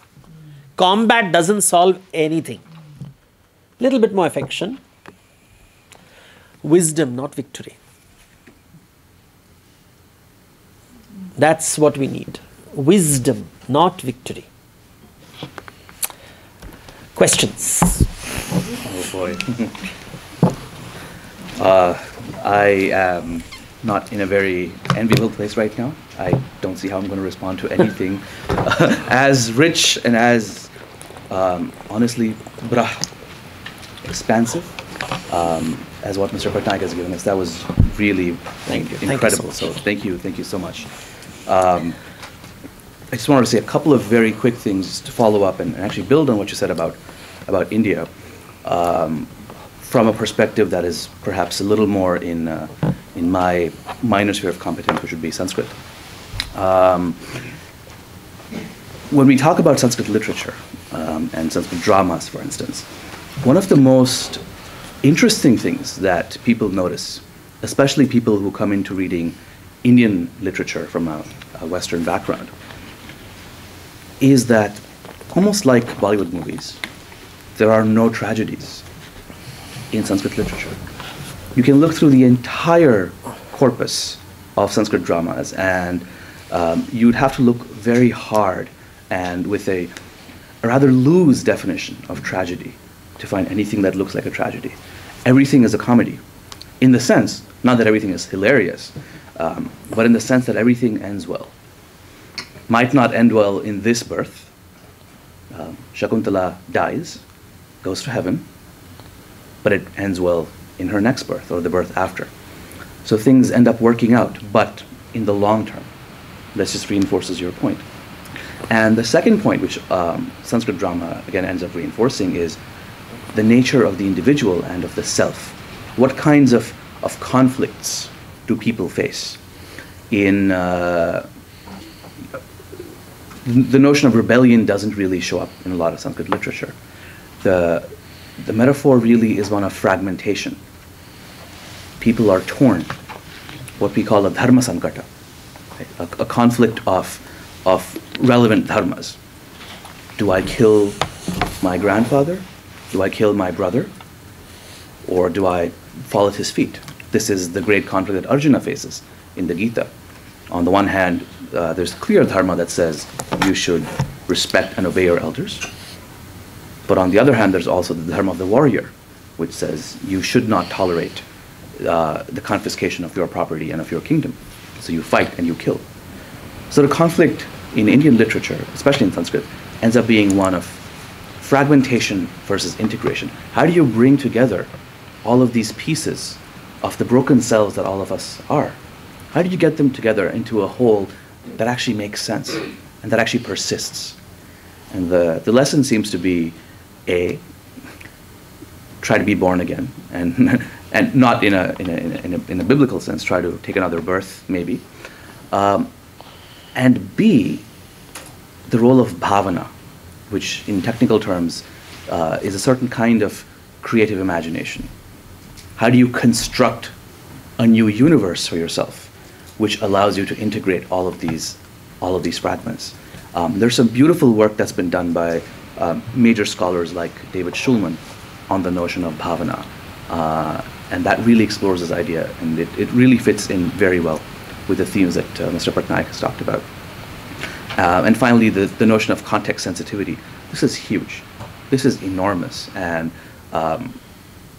Combat doesn't solve anything. Little bit more affection. Wisdom, not victory. That's what we need. Wisdom, not victory. Questions? Oh boy. uh, I am not in a very enviable place right now. I don't see how I'm going to respond to anything as rich and as um, honestly, brah, expansive um, as what Mr. Patnaik has given us. That was really Thank you. Thank so incredible. so, thank you, thank you so much. Um, I just wanted to say a couple of very quick things to follow up and, and actually build on what you said about about India um, from a perspective that is perhaps a little more in uh, in my minor sphere of competence, which would be Sanskrit. Um, when we talk about Sanskrit literature um, and Sanskrit dramas, for instance, one of the most interesting things that people notice, especially people who come into reading Indian literature from a, a Western background, is that almost like Bollywood movies, there are no tragedies in Sanskrit literature. You can look through the entire corpus of Sanskrit dramas, and um, you'd have to look very hard and with a, a rather loose definition of tragedy to find anything that looks like a tragedy. Everything is a comedy, in the sense, not that everything is hilarious, um, but in the sense that everything ends well. Might not end well in this birth. Um, Shakuntala dies, goes to heaven, but it ends well in her next birth or the birth after. So things end up working out, but in the long term. That just reinforces your point. And the second point, which um, Sanskrit drama again ends up reinforcing, is the nature of the individual and of the self. What kinds of, of conflicts do people face? In uh, the notion of rebellion doesn't really show up in a lot of Sanskrit literature. The, the metaphor really is one of fragmentation. People are torn, what we call a dharma sankata, a, a conflict of, of relevant dharmas. Do I kill my grandfather? Do I kill my brother? Or do I fall at his feet? This is the great conflict that Arjuna faces in the Gita. On the one hand, uh, there's clear dharma that says you should respect and obey your elders. But on the other hand, there's also the dharma of the warrior, which says you should not tolerate uh, the confiscation of your property and of your kingdom. So you fight and you kill. So the conflict in Indian literature, especially in Sanskrit, ends up being one of fragmentation versus integration. How do you bring together all of these pieces of the broken selves that all of us are? How do you get them together into a whole that actually makes sense and that actually persists? And the, the lesson seems to be A, try to be born again, and, and not in a, in, a, in, a, in a biblical sense, try to take another birth, maybe. Um, and B, the role of bhavana, which in technical terms uh, is a certain kind of creative imagination. How do you construct a new universe for yourself? which allows you to integrate all of these, all of these fragments. Um, there's some beautiful work that's been done by um, major scholars like David Shulman on the notion of bhavana. Uh, and that really explores this idea, and it, it really fits in very well with the themes that uh, Mr. Patnaik has talked about. Uh, and finally, the, the notion of context sensitivity. This is huge. This is enormous. And um,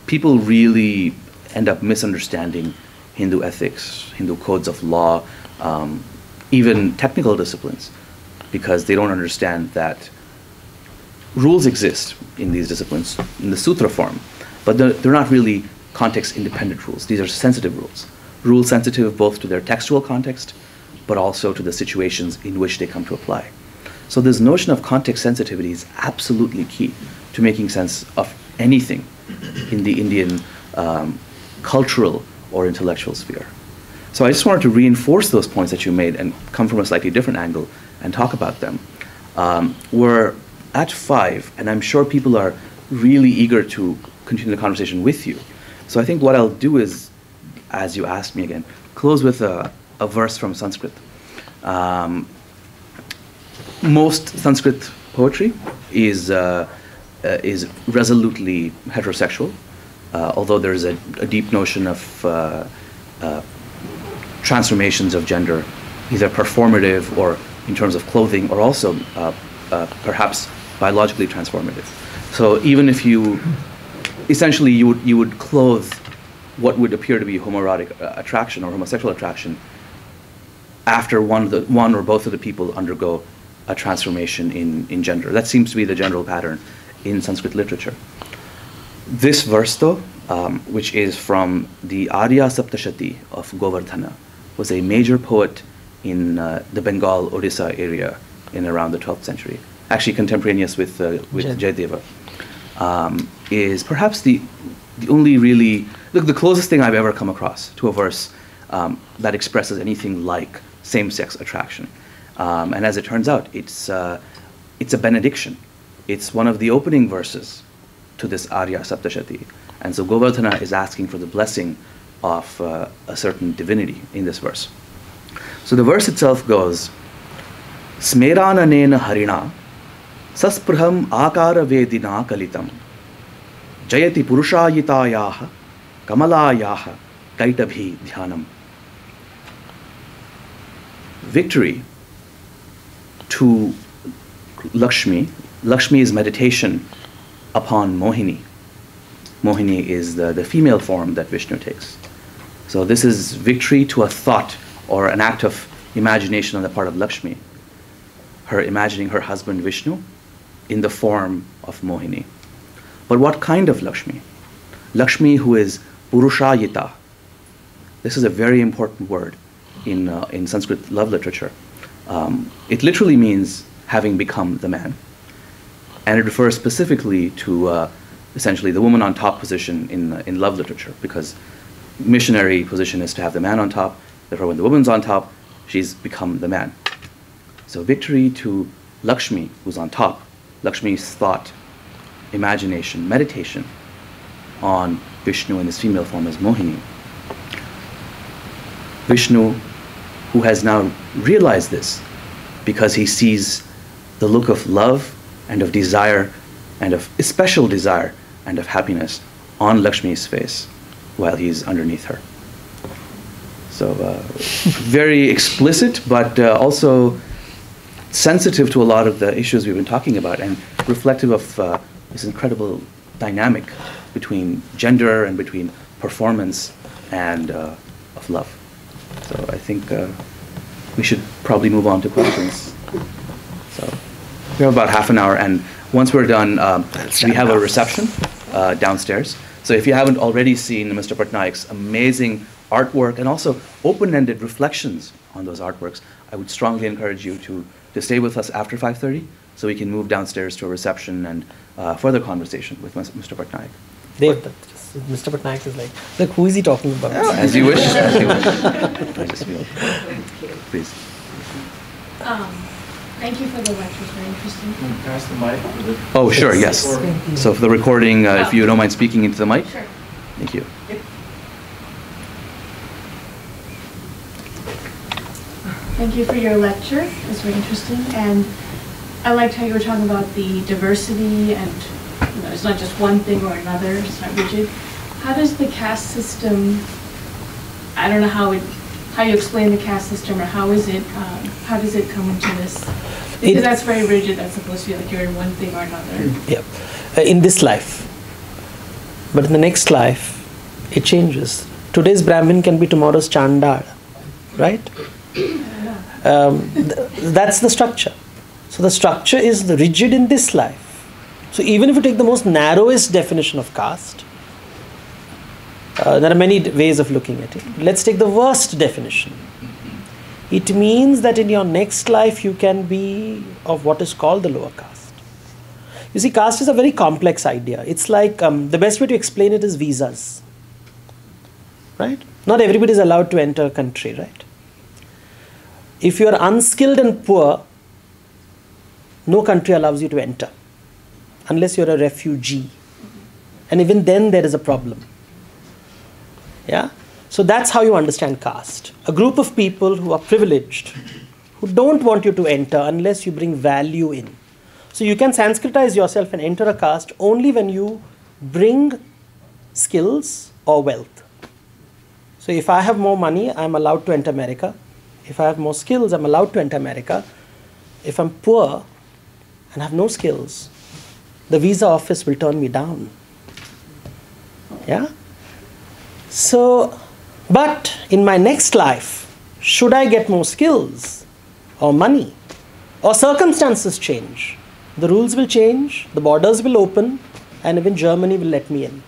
people really end up misunderstanding Hindu ethics, Hindu codes of law, um, even technical disciplines, because they don't understand that rules exist in these disciplines in the sutra form, but they're, they're not really context independent rules. These are sensitive rules, rules sensitive both to their textual context, but also to the situations in which they come to apply. So this notion of context sensitivity is absolutely key to making sense of anything in the Indian um, cultural or intellectual sphere. So I just wanted to reinforce those points that you made and come from a slightly different angle and talk about them. Um, we're at five, and I'm sure people are really eager to continue the conversation with you. So I think what I'll do is, as you asked me again, close with a, a verse from Sanskrit. Um, most Sanskrit poetry is, uh, uh, is resolutely heterosexual uh, although there's a, a, deep notion of uh, uh, transformations of gender, either performative or in terms of clothing, or also perhaps biologically transformative. So even if you, essentially, you would, you would clothe what would appear to be homoerotic attraction or homosexual attraction after one, of the, one or both of the people undergo a transformation in, in gender. That seems to be the general pattern in Sanskrit literature. This verse, though, um, which is from the Arya Saptashati of Govardhana, was a major poet in uh, the Bengal Odisha area in around the 12th century, actually contemporaneous with, uh, with Jayadeva, um, is perhaps the, the only really, the, the closest thing I've ever come across to a verse um, that expresses anything like same sex attraction. Um, and as it turns out, it's, uh, it's a benediction. It's one of the opening verses to this Arya Saptashati. And so Govardhana is asking for the blessing of uh, a certain divinity in this verse. So the verse itself goes, Smerananena harina saspraham akara vedina kalitam jayati purushayitayaha kamalayaha kaitabhi dhyanam. Victory to Lakshmi. Lakshmi is meditation upon Mohini. Mohini is the, the female form that Vishnu takes. So this is victory to a thought or an act of imagination on the part of Lakshmi. Her imagining her husband Vishnu in the form of Mohini. But what kind of Lakshmi? Lakshmi who is Purushayita. This is a very important word in, uh, in Sanskrit love literature. Um, it literally means having become the man and it refers specifically to uh, essentially the woman on top position in, uh, in love literature because missionary position is to have the man on top. Therefore, when the woman's on top, she's become the man. So victory to Lakshmi, who's on top, Lakshmi's thought, imagination, meditation on Vishnu in his female form as Mohini. Vishnu, who has now realized this because he sees the look of love and of desire and of special desire and of happiness on Lakshmi's face while he's underneath her. So, uh, very explicit, but uh, also sensitive to a lot of the issues we've been talking about and reflective of uh, this incredible dynamic between gender and between performance and uh, of love. So, I think uh, we should probably move on to questions. So, we have about half an hour, and once we're done, um, we have a reception uh, downstairs. So if you haven't already seen Mr. Patnaik's amazing artwork and also open-ended reflections on those artworks, I would strongly encourage you to, to stay with us after 5.30 so we can move downstairs to a reception and uh, further conversation with Mr. Patnaik. Dave, Mr. Patnaik is like, look, who is he talking about? Oh, as you wish. as you wish. I just feel. Please. Um, Thank you for the lectures, very interesting. Pass the mic. the- Oh, sure, yes. So for the recording, uh, if you don't mind speaking into the mic? Sure. Thank you. Thank you for your lecture, it was very interesting, and I liked how you were talking about the diversity and, you know, it's not just one thing or another, it's not rigid. How does the caste system, I don't know how it, how you explain the caste system, or how is it, um, how does it come into this? It- Because that's very rigid, that's supposed to be like you're in one thing or another. Yeah, uh, in this life. But in the next life, it changes. Today's Brahmin can be tomorrow's Chandal, right? Um, th- that's the structure. So the structure is the rigid in this life. So even if you take the most narrowest definition of caste, uh, there are many ways of looking at it. Let's take the worst definition. It means that in your next life you can be of what is called the lower caste. You see, caste is a very complex idea. It's like um, the best way to explain it is visas. Right? Not everybody is allowed to enter a country, right? If you are unskilled and poor, no country allows you to enter unless you're a refugee. And even then, there is a problem. Yeah? So that's how you understand caste. A group of people who are privileged, who don't want you to enter unless you bring value in. So you can Sanskritize yourself and enter a caste only when you bring skills or wealth. So if I have more money, I'm allowed to enter America. If I have more skills, I'm allowed to enter America. If I'm poor and have no skills, the visa office will turn me down. Yeah? So, but in my next life, should I get more skills or money or circumstances change, the rules will change, the borders will open, and even Germany will let me in.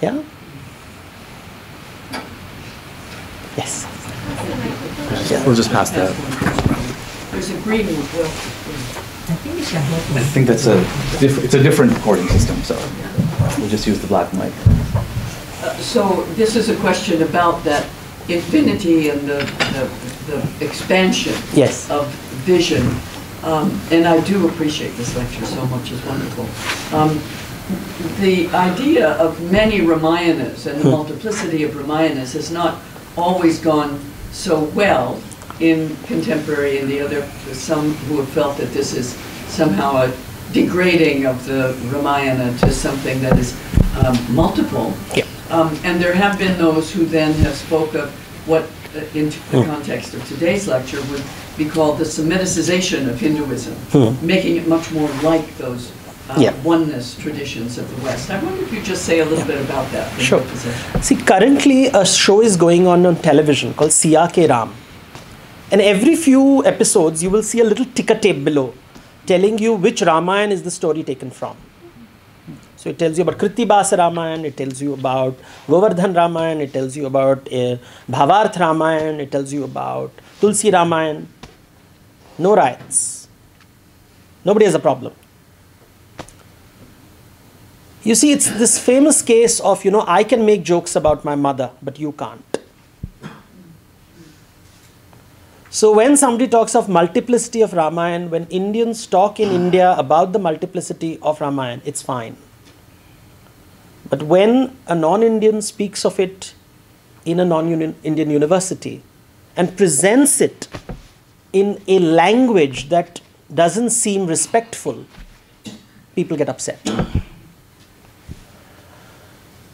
Yeah? Yes. We'll just pass that. There's a green one, Will. I think that's a, diff- it's a different recording system, so we'll just use the black mic. Uh, So this is a question about that infinity and the, the, the expansion Yes. of vision. Um, And I do appreciate this lecture so much, it's wonderful. Um, The idea of many Ramayanas and the multiplicity of Ramayanas has not always gone so well in contemporary and the other, some who have felt that this is somehow a degrading of the Ramayana to something that is um, multiple. Yeah. Um, And there have been those who then have spoke of what, uh, in the context of today's lecture, would be called the Semiticization of Hinduism, Hmm. making it much more like those uh, Yeah. oneness traditions of the West. I wonder if you'd just say a little bit about that. Sure. See, currently a show is going on on television called Siya Ke Ram. And every few episodes, you will see a little ticker tape below telling you which Ramayana is the story taken from. So it tells you about Kritibasa Ramayana, it tells you about Govardhan Ramayana, it tells you about uh, Bhavarth Ramayana, it tells you about Tulsi Ramayana. No riots. Nobody has a problem. You see, it's this famous case of, you know, I can make jokes about my mother, but you can't. So when somebody talks of multiplicity of Ramayana, when Indians talk in India about the multiplicity of Ramayana, it's fine. But when a non-Indian speaks of it in a non-Indian university and presents it in a language that doesn't seem respectful, people get upset.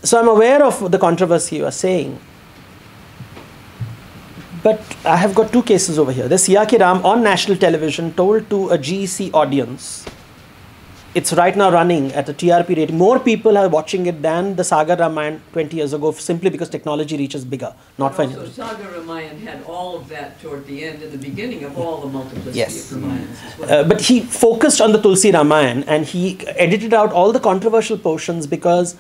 So I'm aware of the controversy you are saying. But I have got two cases over here. This Siya Ke Ram on national television told to a GEC audience it's right now running at a TRP rate. More people are watching it than the Sagar Ramayan 20 years ago, simply because technology reaches bigger, not for So Sagar Ramayan had all of that toward the end and the beginning of all the multiplicity Yes. of Ramayans well. Uh, but he focused on the Tulsi Ramayan and he edited out all the controversial portions because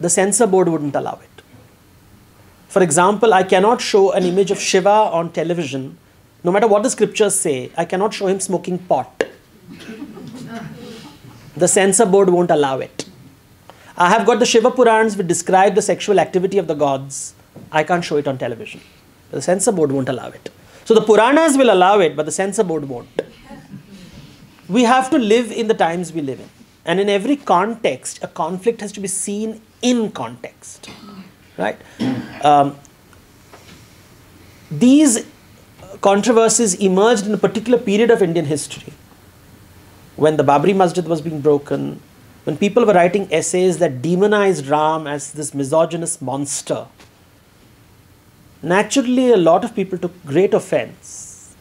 the censor board wouldn't allow it. For example, I cannot show an image of Shiva on television, no matter what the scriptures say, I cannot show him smoking pot. The censor board won't allow it. I have got the Shiva Purans which describe the sexual activity of the gods. I can't show it on television. The censor board won't allow it. So the Puranas will allow it, but the censor board won't we have to live in the times we live in. And in every context, a conflict has to be seen in context. Right? Um, these controversies emerged in a particular period of Indian history when the Babri Masjid was being broken, when people were writing essays that demonized Ram as this misogynist monster. Naturally, a lot of people took great offense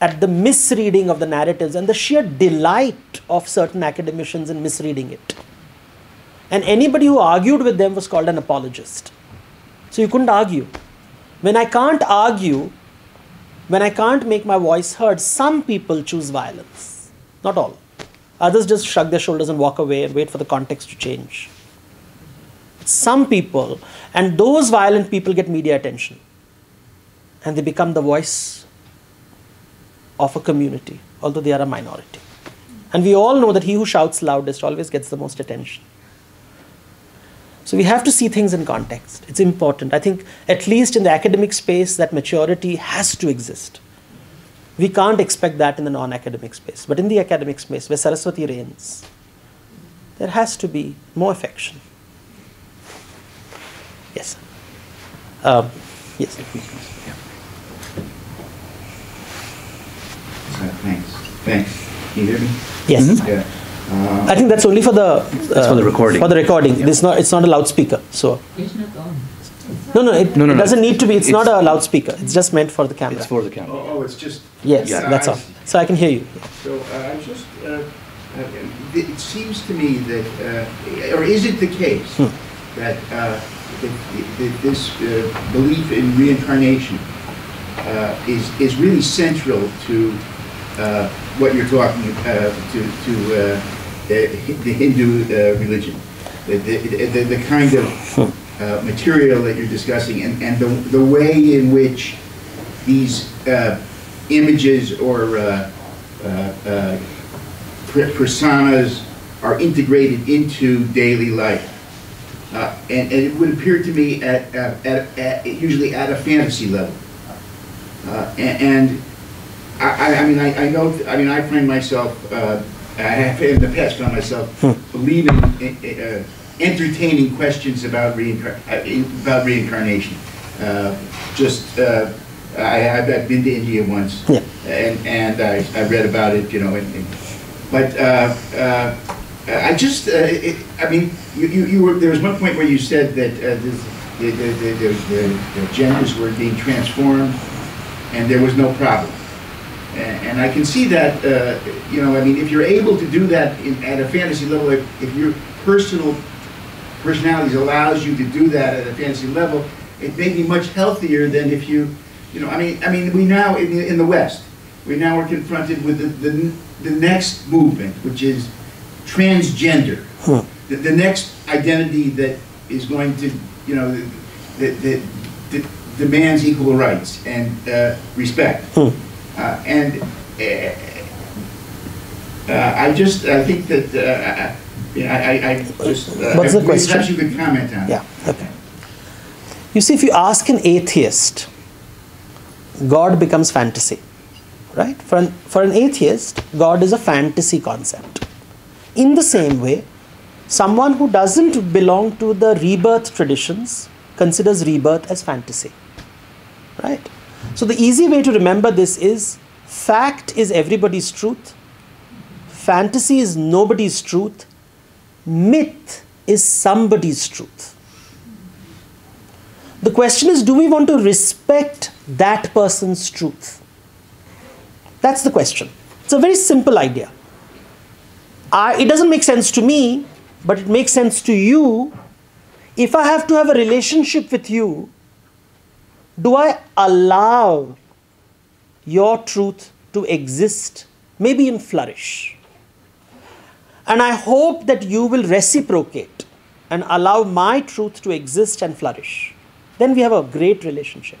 at the misreading of the narratives and the sheer delight of certain academicians in misreading it. And anybody who argued with them was called an apologist. So you couldn't argue. When I can't argue, when I can't make my voice heard, some people choose violence. Not all. Others just shrug their shoulders and walk away and wait for the context to change. Some people, and those violent people get media attention. And they become the voice of a community, although they are a minority. And we all know that he who shouts loudest always gets the most attention. So we have to see things in context. It's important. I think, at least in the academic space, that maturity has to exist. We can't expect that in the non academic space. But in the academic space, where Saraswati reigns, there has to be more affection. Yes. Um, yes. Uh, Thanks, thanks. Can you hear me? Yes. Yeah. Uh, I think that's only for the uh, for the recording. For the recording, it's not it's not a loudspeaker. So no, no, it, No, no, it doesn't need to be. It's, It's- not a loudspeaker. It's just meant for the camera. It's for the camera. Oh, oh, it's just, yes, Yeah. that's all. So I can hear you. so uh, I'm just, uh, uh, it it seems to me that, uh, or is it the case Hmm. that uh, that- that this uh, belief in reincarnation uh, is is really central to uh, what you're talking, uh, to to uh, uh, the Hindu uh, religion? The the- the the kind of uh, material that you're discussing and, and the, the way in which these uh, images or uh, uh, uh, personas are integrated into daily life. Uh, and, and it would appear to me at, uh, at, at usually at a fantasy level. Uh, and I, I, I mean, I, I know, I mean, I find myself, uh, I have in the past found myself believing, uh, entertaining questions about reincar- uh, about reincarnation. Uh, just, uh, I, I've I've been to India once, Yeah. and and I, I read about it, you know, and, and but uh, uh, I just, uh, it, I mean, you, you, you were, there was one point where you said that uh, this, the, the, the, the, the, the genders were being transformed, and there was no problem. And, I can see that, uh, you know, I mean, if you're able to do that in, at a fantasy level, if, if your personal personalities allows you to do that at a fantasy level, it may be much healthier than if you, you know, I mean, I mean, we now in the, in the West, we now are confronted with the, the, the next movement, which is transgender. Hmm. The, the next identity that is going to, you know, that, that, that demands equal rights and uh, respect. Hmm. Uh, and uh, uh, I just, I think that uh, Yeah, I, I, I just, uh, What's the perhaps question? you could comment on. Yeah, okay. You see, if you ask an atheist, God becomes fantasy, right? For an, for an atheist, God is a fantasy concept. In the same way, someone who doesn't belong to the rebirth traditions considers rebirth as fantasy, right? So, the easy way to remember this is fact is everybody's truth, fantasy is nobody's truth, myth is somebody's truth. The question is do we want to respect that person's truth? That's the question. It's a very simple idea. I, it doesn't make sense to me, but it makes sense to you. If I have to have a relationship with you, do I allow your truth to exist, maybe in flourish? And I hope that you will reciprocate and allow my truth to exist and flourish. Then we have a great relationship.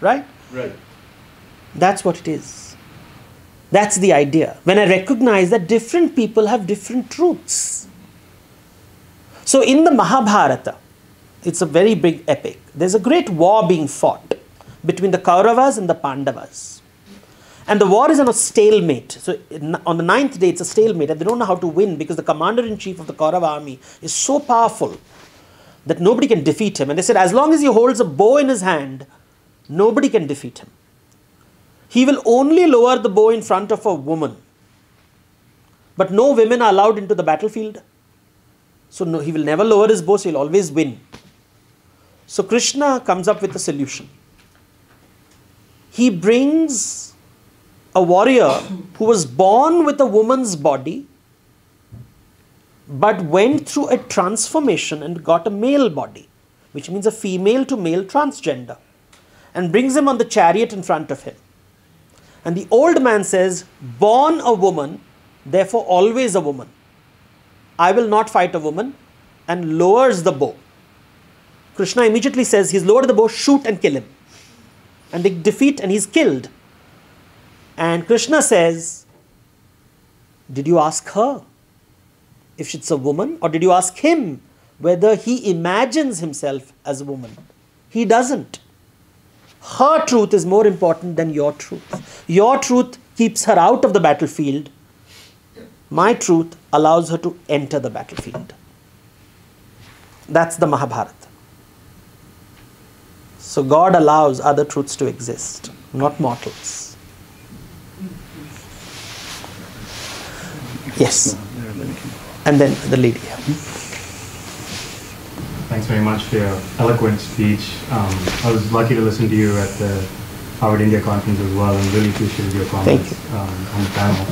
Right? Right. That's what it is. That's the idea. When I recognize that different people have different truths. So in the Mahabharata, it's a very big epic. There's a great war being fought between the Kauravas and the Pandavas. And the war is on a stalemate. So on the ninth day, it's a stalemate, and they don't know how to win because the commander in chief of the Kaurava army is so powerful that nobody can defeat him. And they said, as long as he holds a bow in his hand, nobody can defeat him. He will only lower the bow in front of a woman. But no women are allowed into the battlefield. So no, he will never lower his bow, so he'll always win. So Krishna comes up with a solution. He brings a warrior who was born with a woman's body but went through a transformation and got a male body, which means a female to male transgender, and brings him on the chariot in front of him. And the old man says, Born a woman, therefore always a woman. I will not fight a woman, and lowers the bow. Krishna immediately says, He's lowered the bow, shoot and kill him. And they defeat, and he's killed. And Krishna says, Did you ask her if she's a woman, or did you ask him whether he imagines himself as a woman? He doesn't. Her truth is more important than your truth. Your truth keeps her out of the battlefield. My truth allows her to enter the battlefield. That's the Mahabharata. So God allows other truths to exist, not mortals. Yes. And then the lady. Thanks very much for your eloquent speech. Um, I was lucky to listen to you at the Harvard India conference as well, and really appreciated your comments Thank um, on the panel.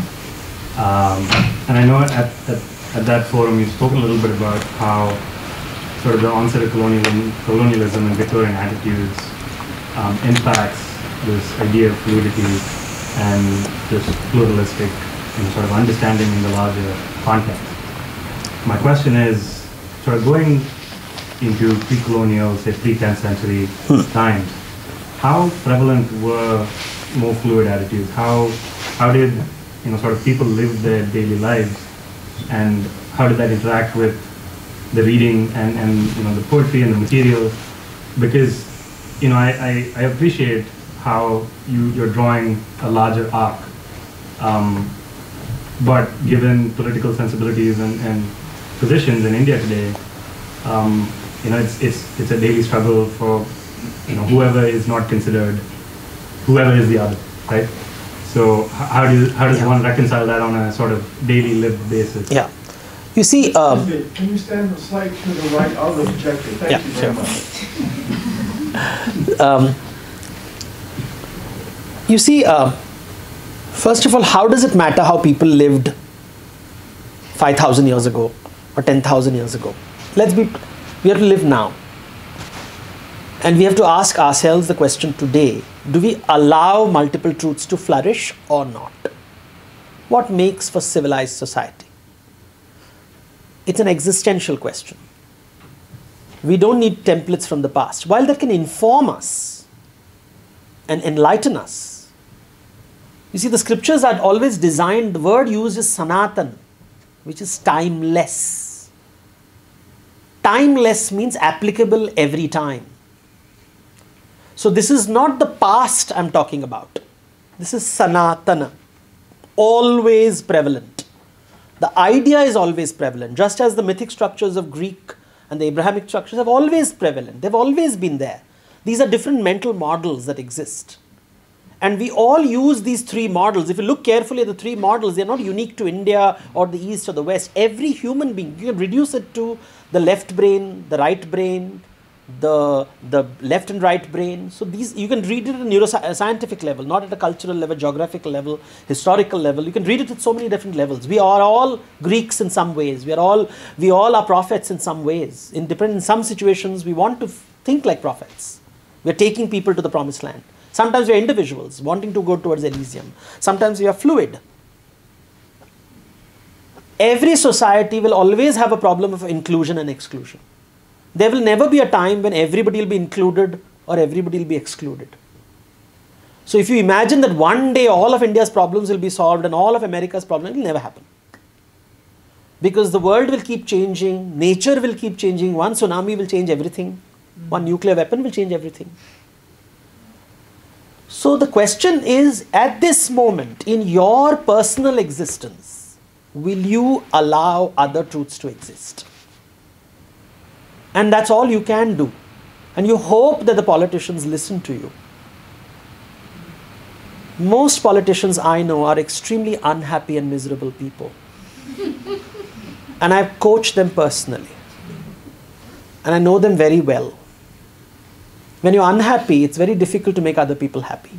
Um, and I know at, at, at that forum you spoke a little bit about how sort of the onset of colonialism, colonialism and Victorian attitudes um, impacts this idea of fluidity and this pluralistic sort of understanding in the larger context. My question is, sort of going into pre-colonial, say pre-10th century times, how prevalent were more fluid attitudes? How how did you know sort of people live their daily lives, and how did that interact with the reading and, and you know the poetry and the material? Because you know I, I, I appreciate how you you're drawing a larger arc, um, but given political sensibilities and, and positions in India today, um, you know, it's, it's, it's a daily struggle for, you know, whoever is not considered, whoever is the other, right? So how do you, how does Yeah. one reconcile that on a sort of daily lived basis? Yeah. You see, um, Can you stand slightly to the right of the projector? Yeah, Thank you very sure. much. um, you see, uh, first of all, how does it matter how people lived 5,000 years ago or 10,000 years ago? Let's be, we have to live now. And we have to ask ourselves the question today do we allow multiple truths to flourish or not? What makes for civilized society? It's an existential question. We don't need templates from the past. While that can inform us and enlighten us, you see, the scriptures are always designed, the word used is Sanatan. which is timeless. Timeless means applicable every time. So, this is not the past I'm talking about. This is Sanatana, always prevalent. The idea is always prevalent, just as the mythic structures of Greek and the Abrahamic structures have always prevalent. They've always been there. These are different mental models that exist. And we all use these three models. If you look carefully at the three models, they're not unique to India or the East or the West. Every human being, you can reduce it to the left brain, the right brain, the the left and right brain. So these you can read it at a neuroscientific level, not at a cultural level, geographical level, historical level. You can read it at so many different levels. We are all Greeks in some ways. We are all we all are prophets in some ways. In different in some situations, we want to think like prophets. We are taking people to the promised land. Sometimes we are individuals wanting to go towards Elysium. Sometimes we are fluid. Every society will always have a problem of inclusion and exclusion. There will never be a time when everybody will be included or everybody will be excluded. So if you imagine that one day all of India's problems will be solved and all of America's problems, it will never happen. Because the world will keep changing, nature will keep changing, one tsunami will change everything, mm-hmm. one nuclear weapon will change everything. So the question is at this moment in your personal existence, will you allow other truths to exist? And that's all you can do. And you hope that the politicians listen to you. Most politicians I know are extremely unhappy and miserable people. and I've coached them personally. And I know them very well. When you're unhappy, it's very difficult to make other people happy.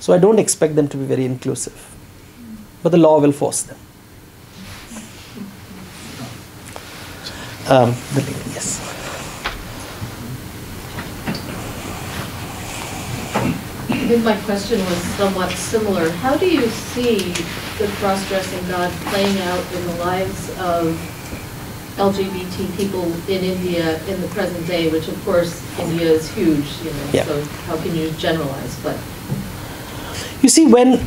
So I don't expect them to be very inclusive. But the law will force them. Um, the yes. I think my question was somewhat similar. How do you see the cross-dressing God playing out in the lives of LGBT people in India in the present day, which of course India is huge, you know, Yeah. so how can you generalize? But You see, when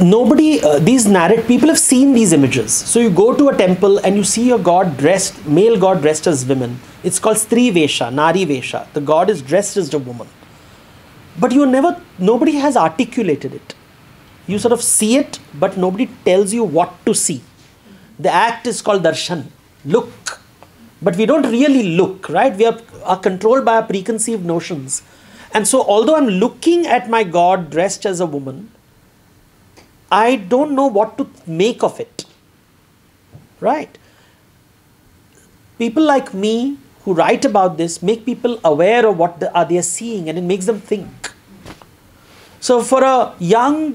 nobody, uh, these narrate, people have seen these images. So you go to a temple and you see a god dressed, male god dressed as women. It's called Stri Vesha, Nari Vesha. The god is dressed as a woman. But you never, nobody has articulated it. You sort of see it, but nobody tells you what to see. The act is called darshan, look. But we don't really look, right? We are, are controlled by our preconceived notions. And so, although I'm looking at my God dressed as a woman, I don't know what to make of it. Right? People like me who write about this make people aware of what the, are they are seeing and it makes them think. So, for a young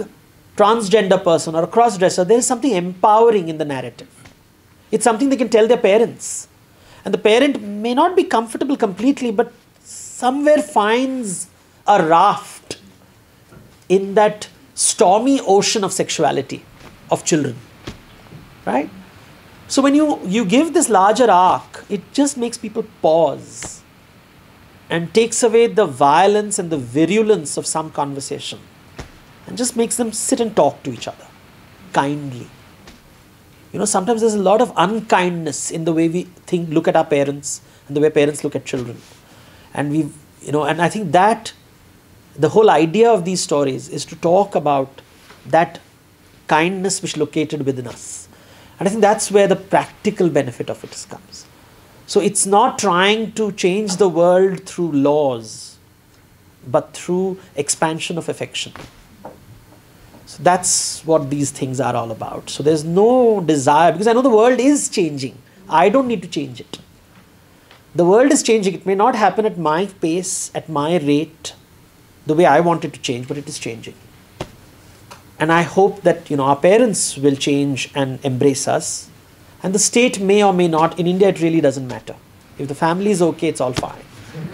transgender person or a cross dresser, there is something empowering in the narrative. It's something they can tell their parents. And the parent may not be comfortable completely, but somewhere finds a raft in that stormy ocean of sexuality of children. Right? So when you, you give this larger arc, it just makes people pause and takes away the violence and the virulence of some conversation and just makes them sit and talk to each other kindly. You know, sometimes there's a lot of unkindness in the way we think, look at our parents and the way parents look at children. And we, you know, and I think that the whole idea of these stories is to talk about that kindness which is located within us. And I think that's where the practical benefit of it comes. So it's not trying to change the world through laws, but through expansion of affection. So that's what these things are all about. So there's no desire, because I know the world is changing. I don't need to change it. The world is changing. It may not happen at my pace, at my rate, the way I want it to change, but it is changing. And I hope that you know our parents will change and embrace us. And the state may or may not. In India, it really doesn't matter. If the family is okay, it's all fine.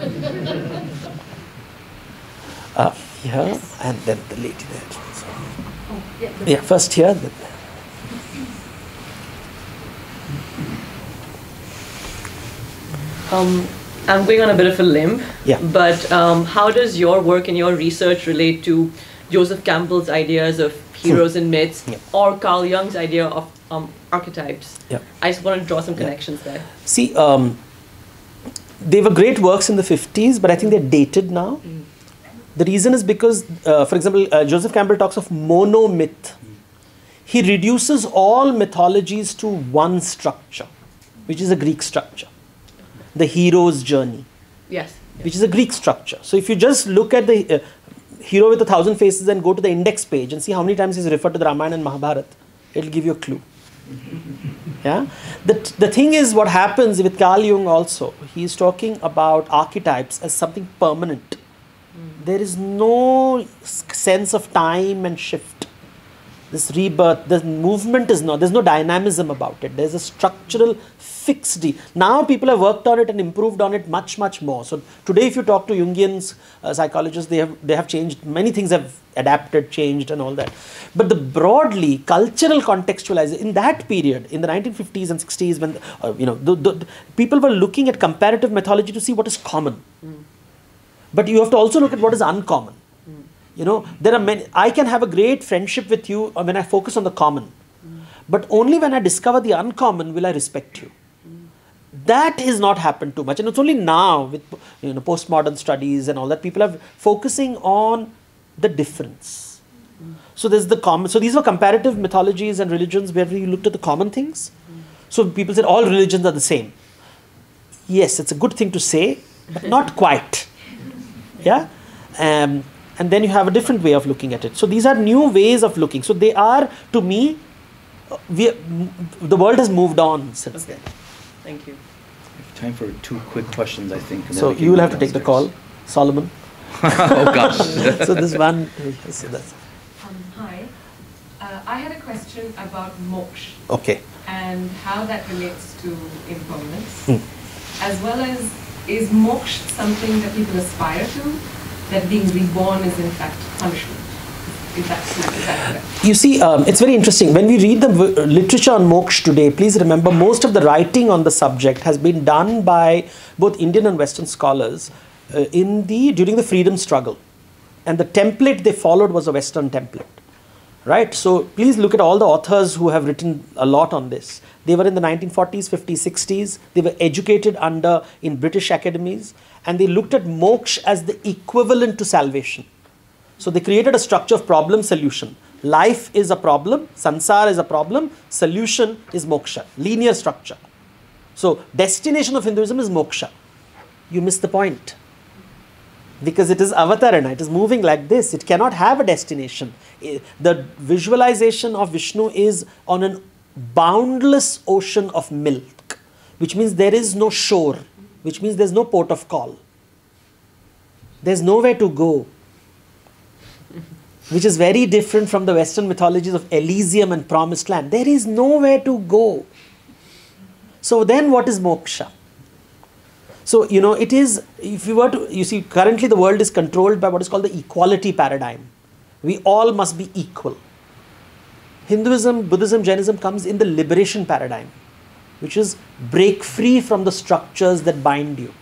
uh, here and then the lady there. So, yeah, first here. Then. Um, I'm going on a bit of a limb. Yeah. But um, how does your work and your research relate to Joseph Campbell's ideas of heroes and myths Yeah. or Carl Jung's idea of um, archetypes. Yeah. I just want to draw some Yeah. connections there. See, um, they were great works in the 50s, but I think they're dated now. The reason is because, uh, for example, uh, Joseph Campbell talks of monomyth. He reduces all mythologies to one structure, which is a Greek structure the hero's journey, Yes. which is a Greek structure. So if you just look at the uh, hero with a thousand faces and go to the index page and see how many times he's referred to the Ramayana and Mahabharata, it'll give you a clue. Yeah. The, the thing is, what happens with Carl Jung also, he's talking about archetypes as something permanent. There is no sense of time and shift. This rebirth, the movement is not, there's no dynamism about it. There's a structural fixed. Now people have worked on it and improved on it much, much more. So today, if you talk to Jungians, uh, psychologists, they have, they have changed, many things have adapted, changed, and all that. But the broadly cultural contextualization in that period, in the 1950s and 60s, when uh, you know the, the, the people were looking at comparative mythology to see what is common. But you have to also look at what is uncommon. You know, there are many. I can have a great friendship with you uh, when I focus on the common, but only when I discover the uncommon will I respect you. That has not happened too much, and it's only now with you know postmodern studies and all that people are focusing on the difference. So there's the common. So these were comparative mythologies and religions where we looked at the common things. So people said all religions are the same. Yes, it's a good thing to say, but not quite. Yeah, um, and then you have a different way of looking at it. So these are new ways of looking. So they are to me, uh, we the world has moved on since Okay. then. Thank you. Time for two quick questions, I think. So you will go have to take the call. Solomon. oh gosh. so this one, so that's Um, hi. Uh, I had a question about moksha okay. and how that relates to impermanence, Hmm. as well as is moksha something that people aspire to, that being reborn is in fact punishment? You see, um, it's very interesting. When we read the w- literature on moksha today, please remember most of the writing on the subject has been done by both Indian and Western scholars uh, in the during the freedom struggle, and the template they followed was a Western template, right? So please look at all the authors who have written a lot on this. They were in the 1940s, 50s, 60s. They were educated under in British academies, and they looked at moksha as the equivalent to salvation. So they created a structure of problem solution. Life is a problem, sansar is a problem, solution is moksha, linear structure. So destination of Hinduism is moksha. You miss the point. Because it is avatarana, it is moving like this, it cannot have a destination. The visualization of Vishnu is on an boundless ocean of milk, which means there is no shore, which means there's no port of call. There's nowhere to go which is very different from the Western mythologies of Elysium and Promised Land. There is nowhere to go. So then, what is moksha? So, you know, it is, if you were to, you see, currently the world is controlled by what is called the equality paradigm. We all must be equal. Hinduism, Buddhism, Jainism comes in the liberation paradigm, which is break free from the structures that bind you.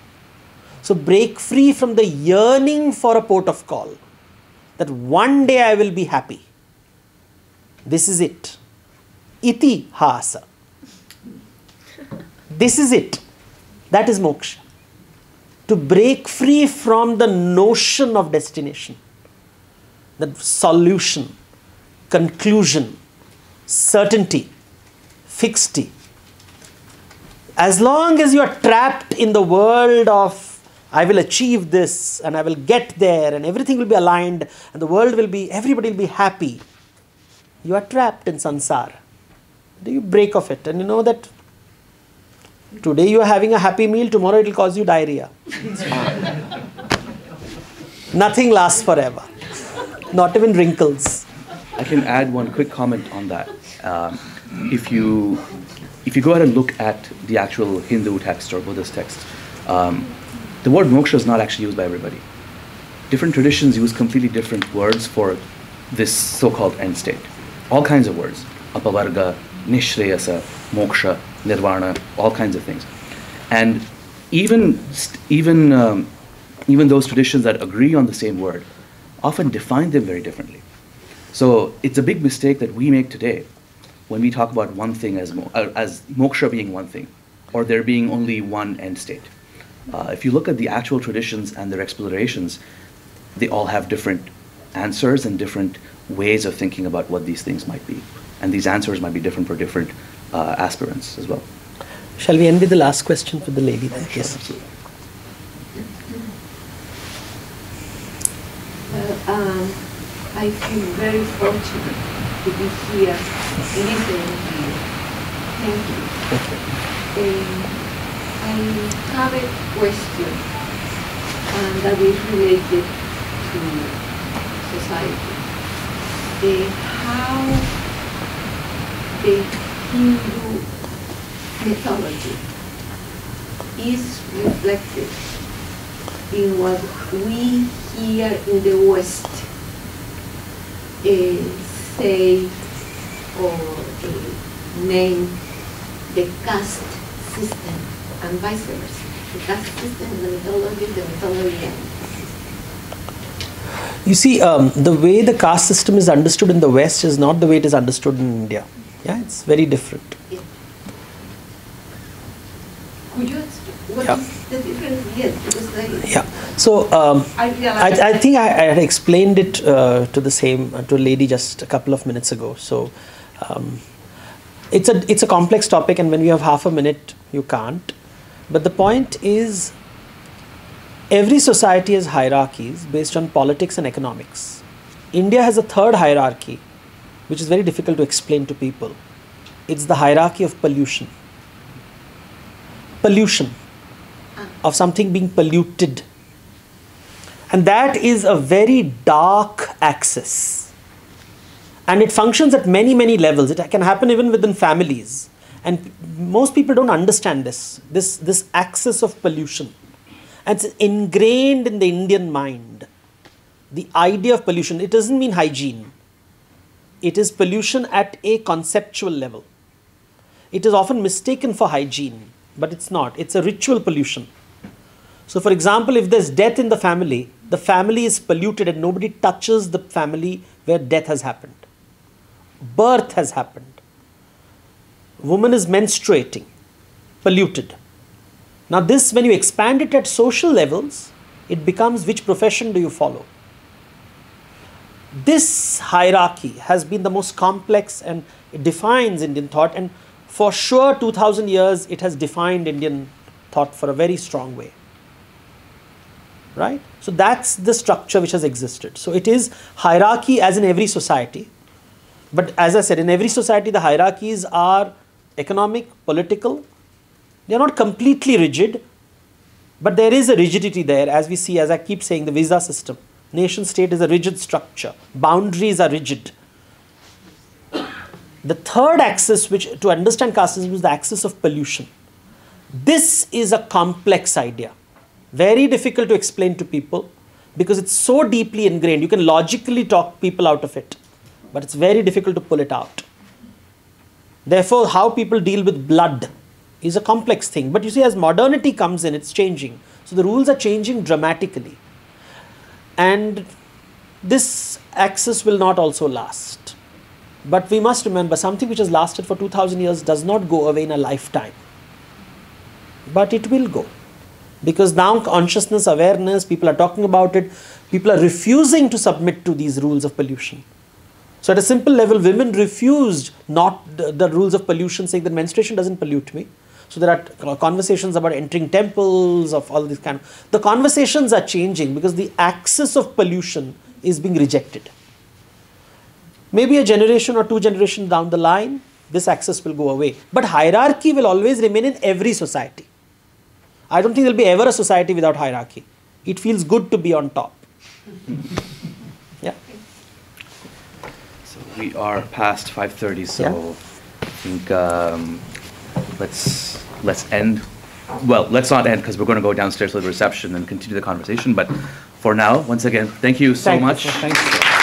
So, break free from the yearning for a port of call that one day I will be happy. This is it. Iti hasa. This is it. That is moksha. To break free from the notion of destination, the solution, conclusion, certainty, fixity. As long as you are trapped in the world of I will achieve this and I will get there and everything will be aligned and the world will be, everybody will be happy. You are trapped in sansar. You break off it and you know that today you are having a happy meal, tomorrow it will cause you diarrhea. Nothing lasts forever, not even wrinkles. I can add one quick comment on that. Um, if you if you go ahead and look at the actual Hindu text or Buddhist text, um, the word moksha is not actually used by everybody. Different traditions use completely different words for this so-called end state. All kinds of words: apavarga, nishreyasa, moksha, nirvana, all kinds of things. And even even um, even those traditions that agree on the same word often define them very differently. So it's a big mistake that we make today when we talk about one thing as, mo- uh, as moksha being one thing, or there being only one end state. Uh, if you look at the actual traditions and their explorations, they all have different answers and different ways of thinking about what these things might be. And these answers might be different for different uh, aspirants as well. Shall we end with the last question for the lady there? Yes. Absolutely. Well, um, I feel very fortunate to be here, listening to you. Thank you. Um, I have a question, and that is related to society. How the Hindu mythology is reflected in what we here in the West uh, say or uh, name the caste system and vice versa. The caste system the mythology, the mythology and You see, um, the way the caste system is understood in the West is not the way it is understood in India. Yeah, it's very different. yeah. Could you explain what Yeah. is the difference? Yes, Yeah. So um, I realize. I, I think I, I had explained it uh, to the same uh, to a lady just a couple of minutes ago. So um, it's a it's a complex topic, and when we have half a minute, you can't. But the point is, every society has hierarchies based on politics and economics. India has a third hierarchy, which is very difficult to explain to people. It's the hierarchy of pollution. Pollution ah. of something being polluted. And that is a very dark axis. And it functions at many, many levels. It can happen even within families. And most people don't understand this, this, this axis of pollution. And it's ingrained in the Indian mind. The idea of pollution, it doesn't mean hygiene. It is pollution at a conceptual level. It is often mistaken for hygiene, but it's not. It's a ritual pollution. So, for example, if there's death in the family, the family is polluted and nobody touches the family where death has happened. Birth has happened. Woman is menstruating, polluted. Now, this, when you expand it at social levels, it becomes which profession do you follow? This hierarchy has been the most complex and it defines Indian thought, and for sure, 2000 years it has defined Indian thought for a very strong way right so that's the structure which has existed so it is hierarchy as in every society but as i said in every society the hierarchies are economic political they are not completely rigid but there is a rigidity there as we see as i keep saying the visa system. Nation state is a rigid structure. Boundaries are rigid. The third axis which to understand caste system is the axis of pollution. This is a complex idea. Very difficult to explain to people because it's so deeply ingrained. You can logically talk people out of it, but it's very difficult to pull it out. Therefore, how people deal with blood is a complex thing. But you see, as modernity comes in, it's changing. So the rules are changing dramatically. And this axis will not also last. But we must remember something which has lasted for 2000 years does not go away in a lifetime. But it will go because now consciousness awareness people are talking about it people are refusing to submit to these rules of pollution so at a simple level women refused not the, the rules of pollution saying that menstruation doesn't pollute me so there are conversations about entering temples of all these kind of the conversations are changing because the axis of pollution is being rejected maybe a generation or two generations down the line this axis will go away but hierarchy will always remain in every society I don't think there'll be ever a society without hierarchy. It feels good to be on top. yeah. So we are past 5:30, so Yeah. I think um, let's let's end. Well, let's not end because we're going to go downstairs to the reception and continue the conversation. But for now, once again, thank you so Thank much. you.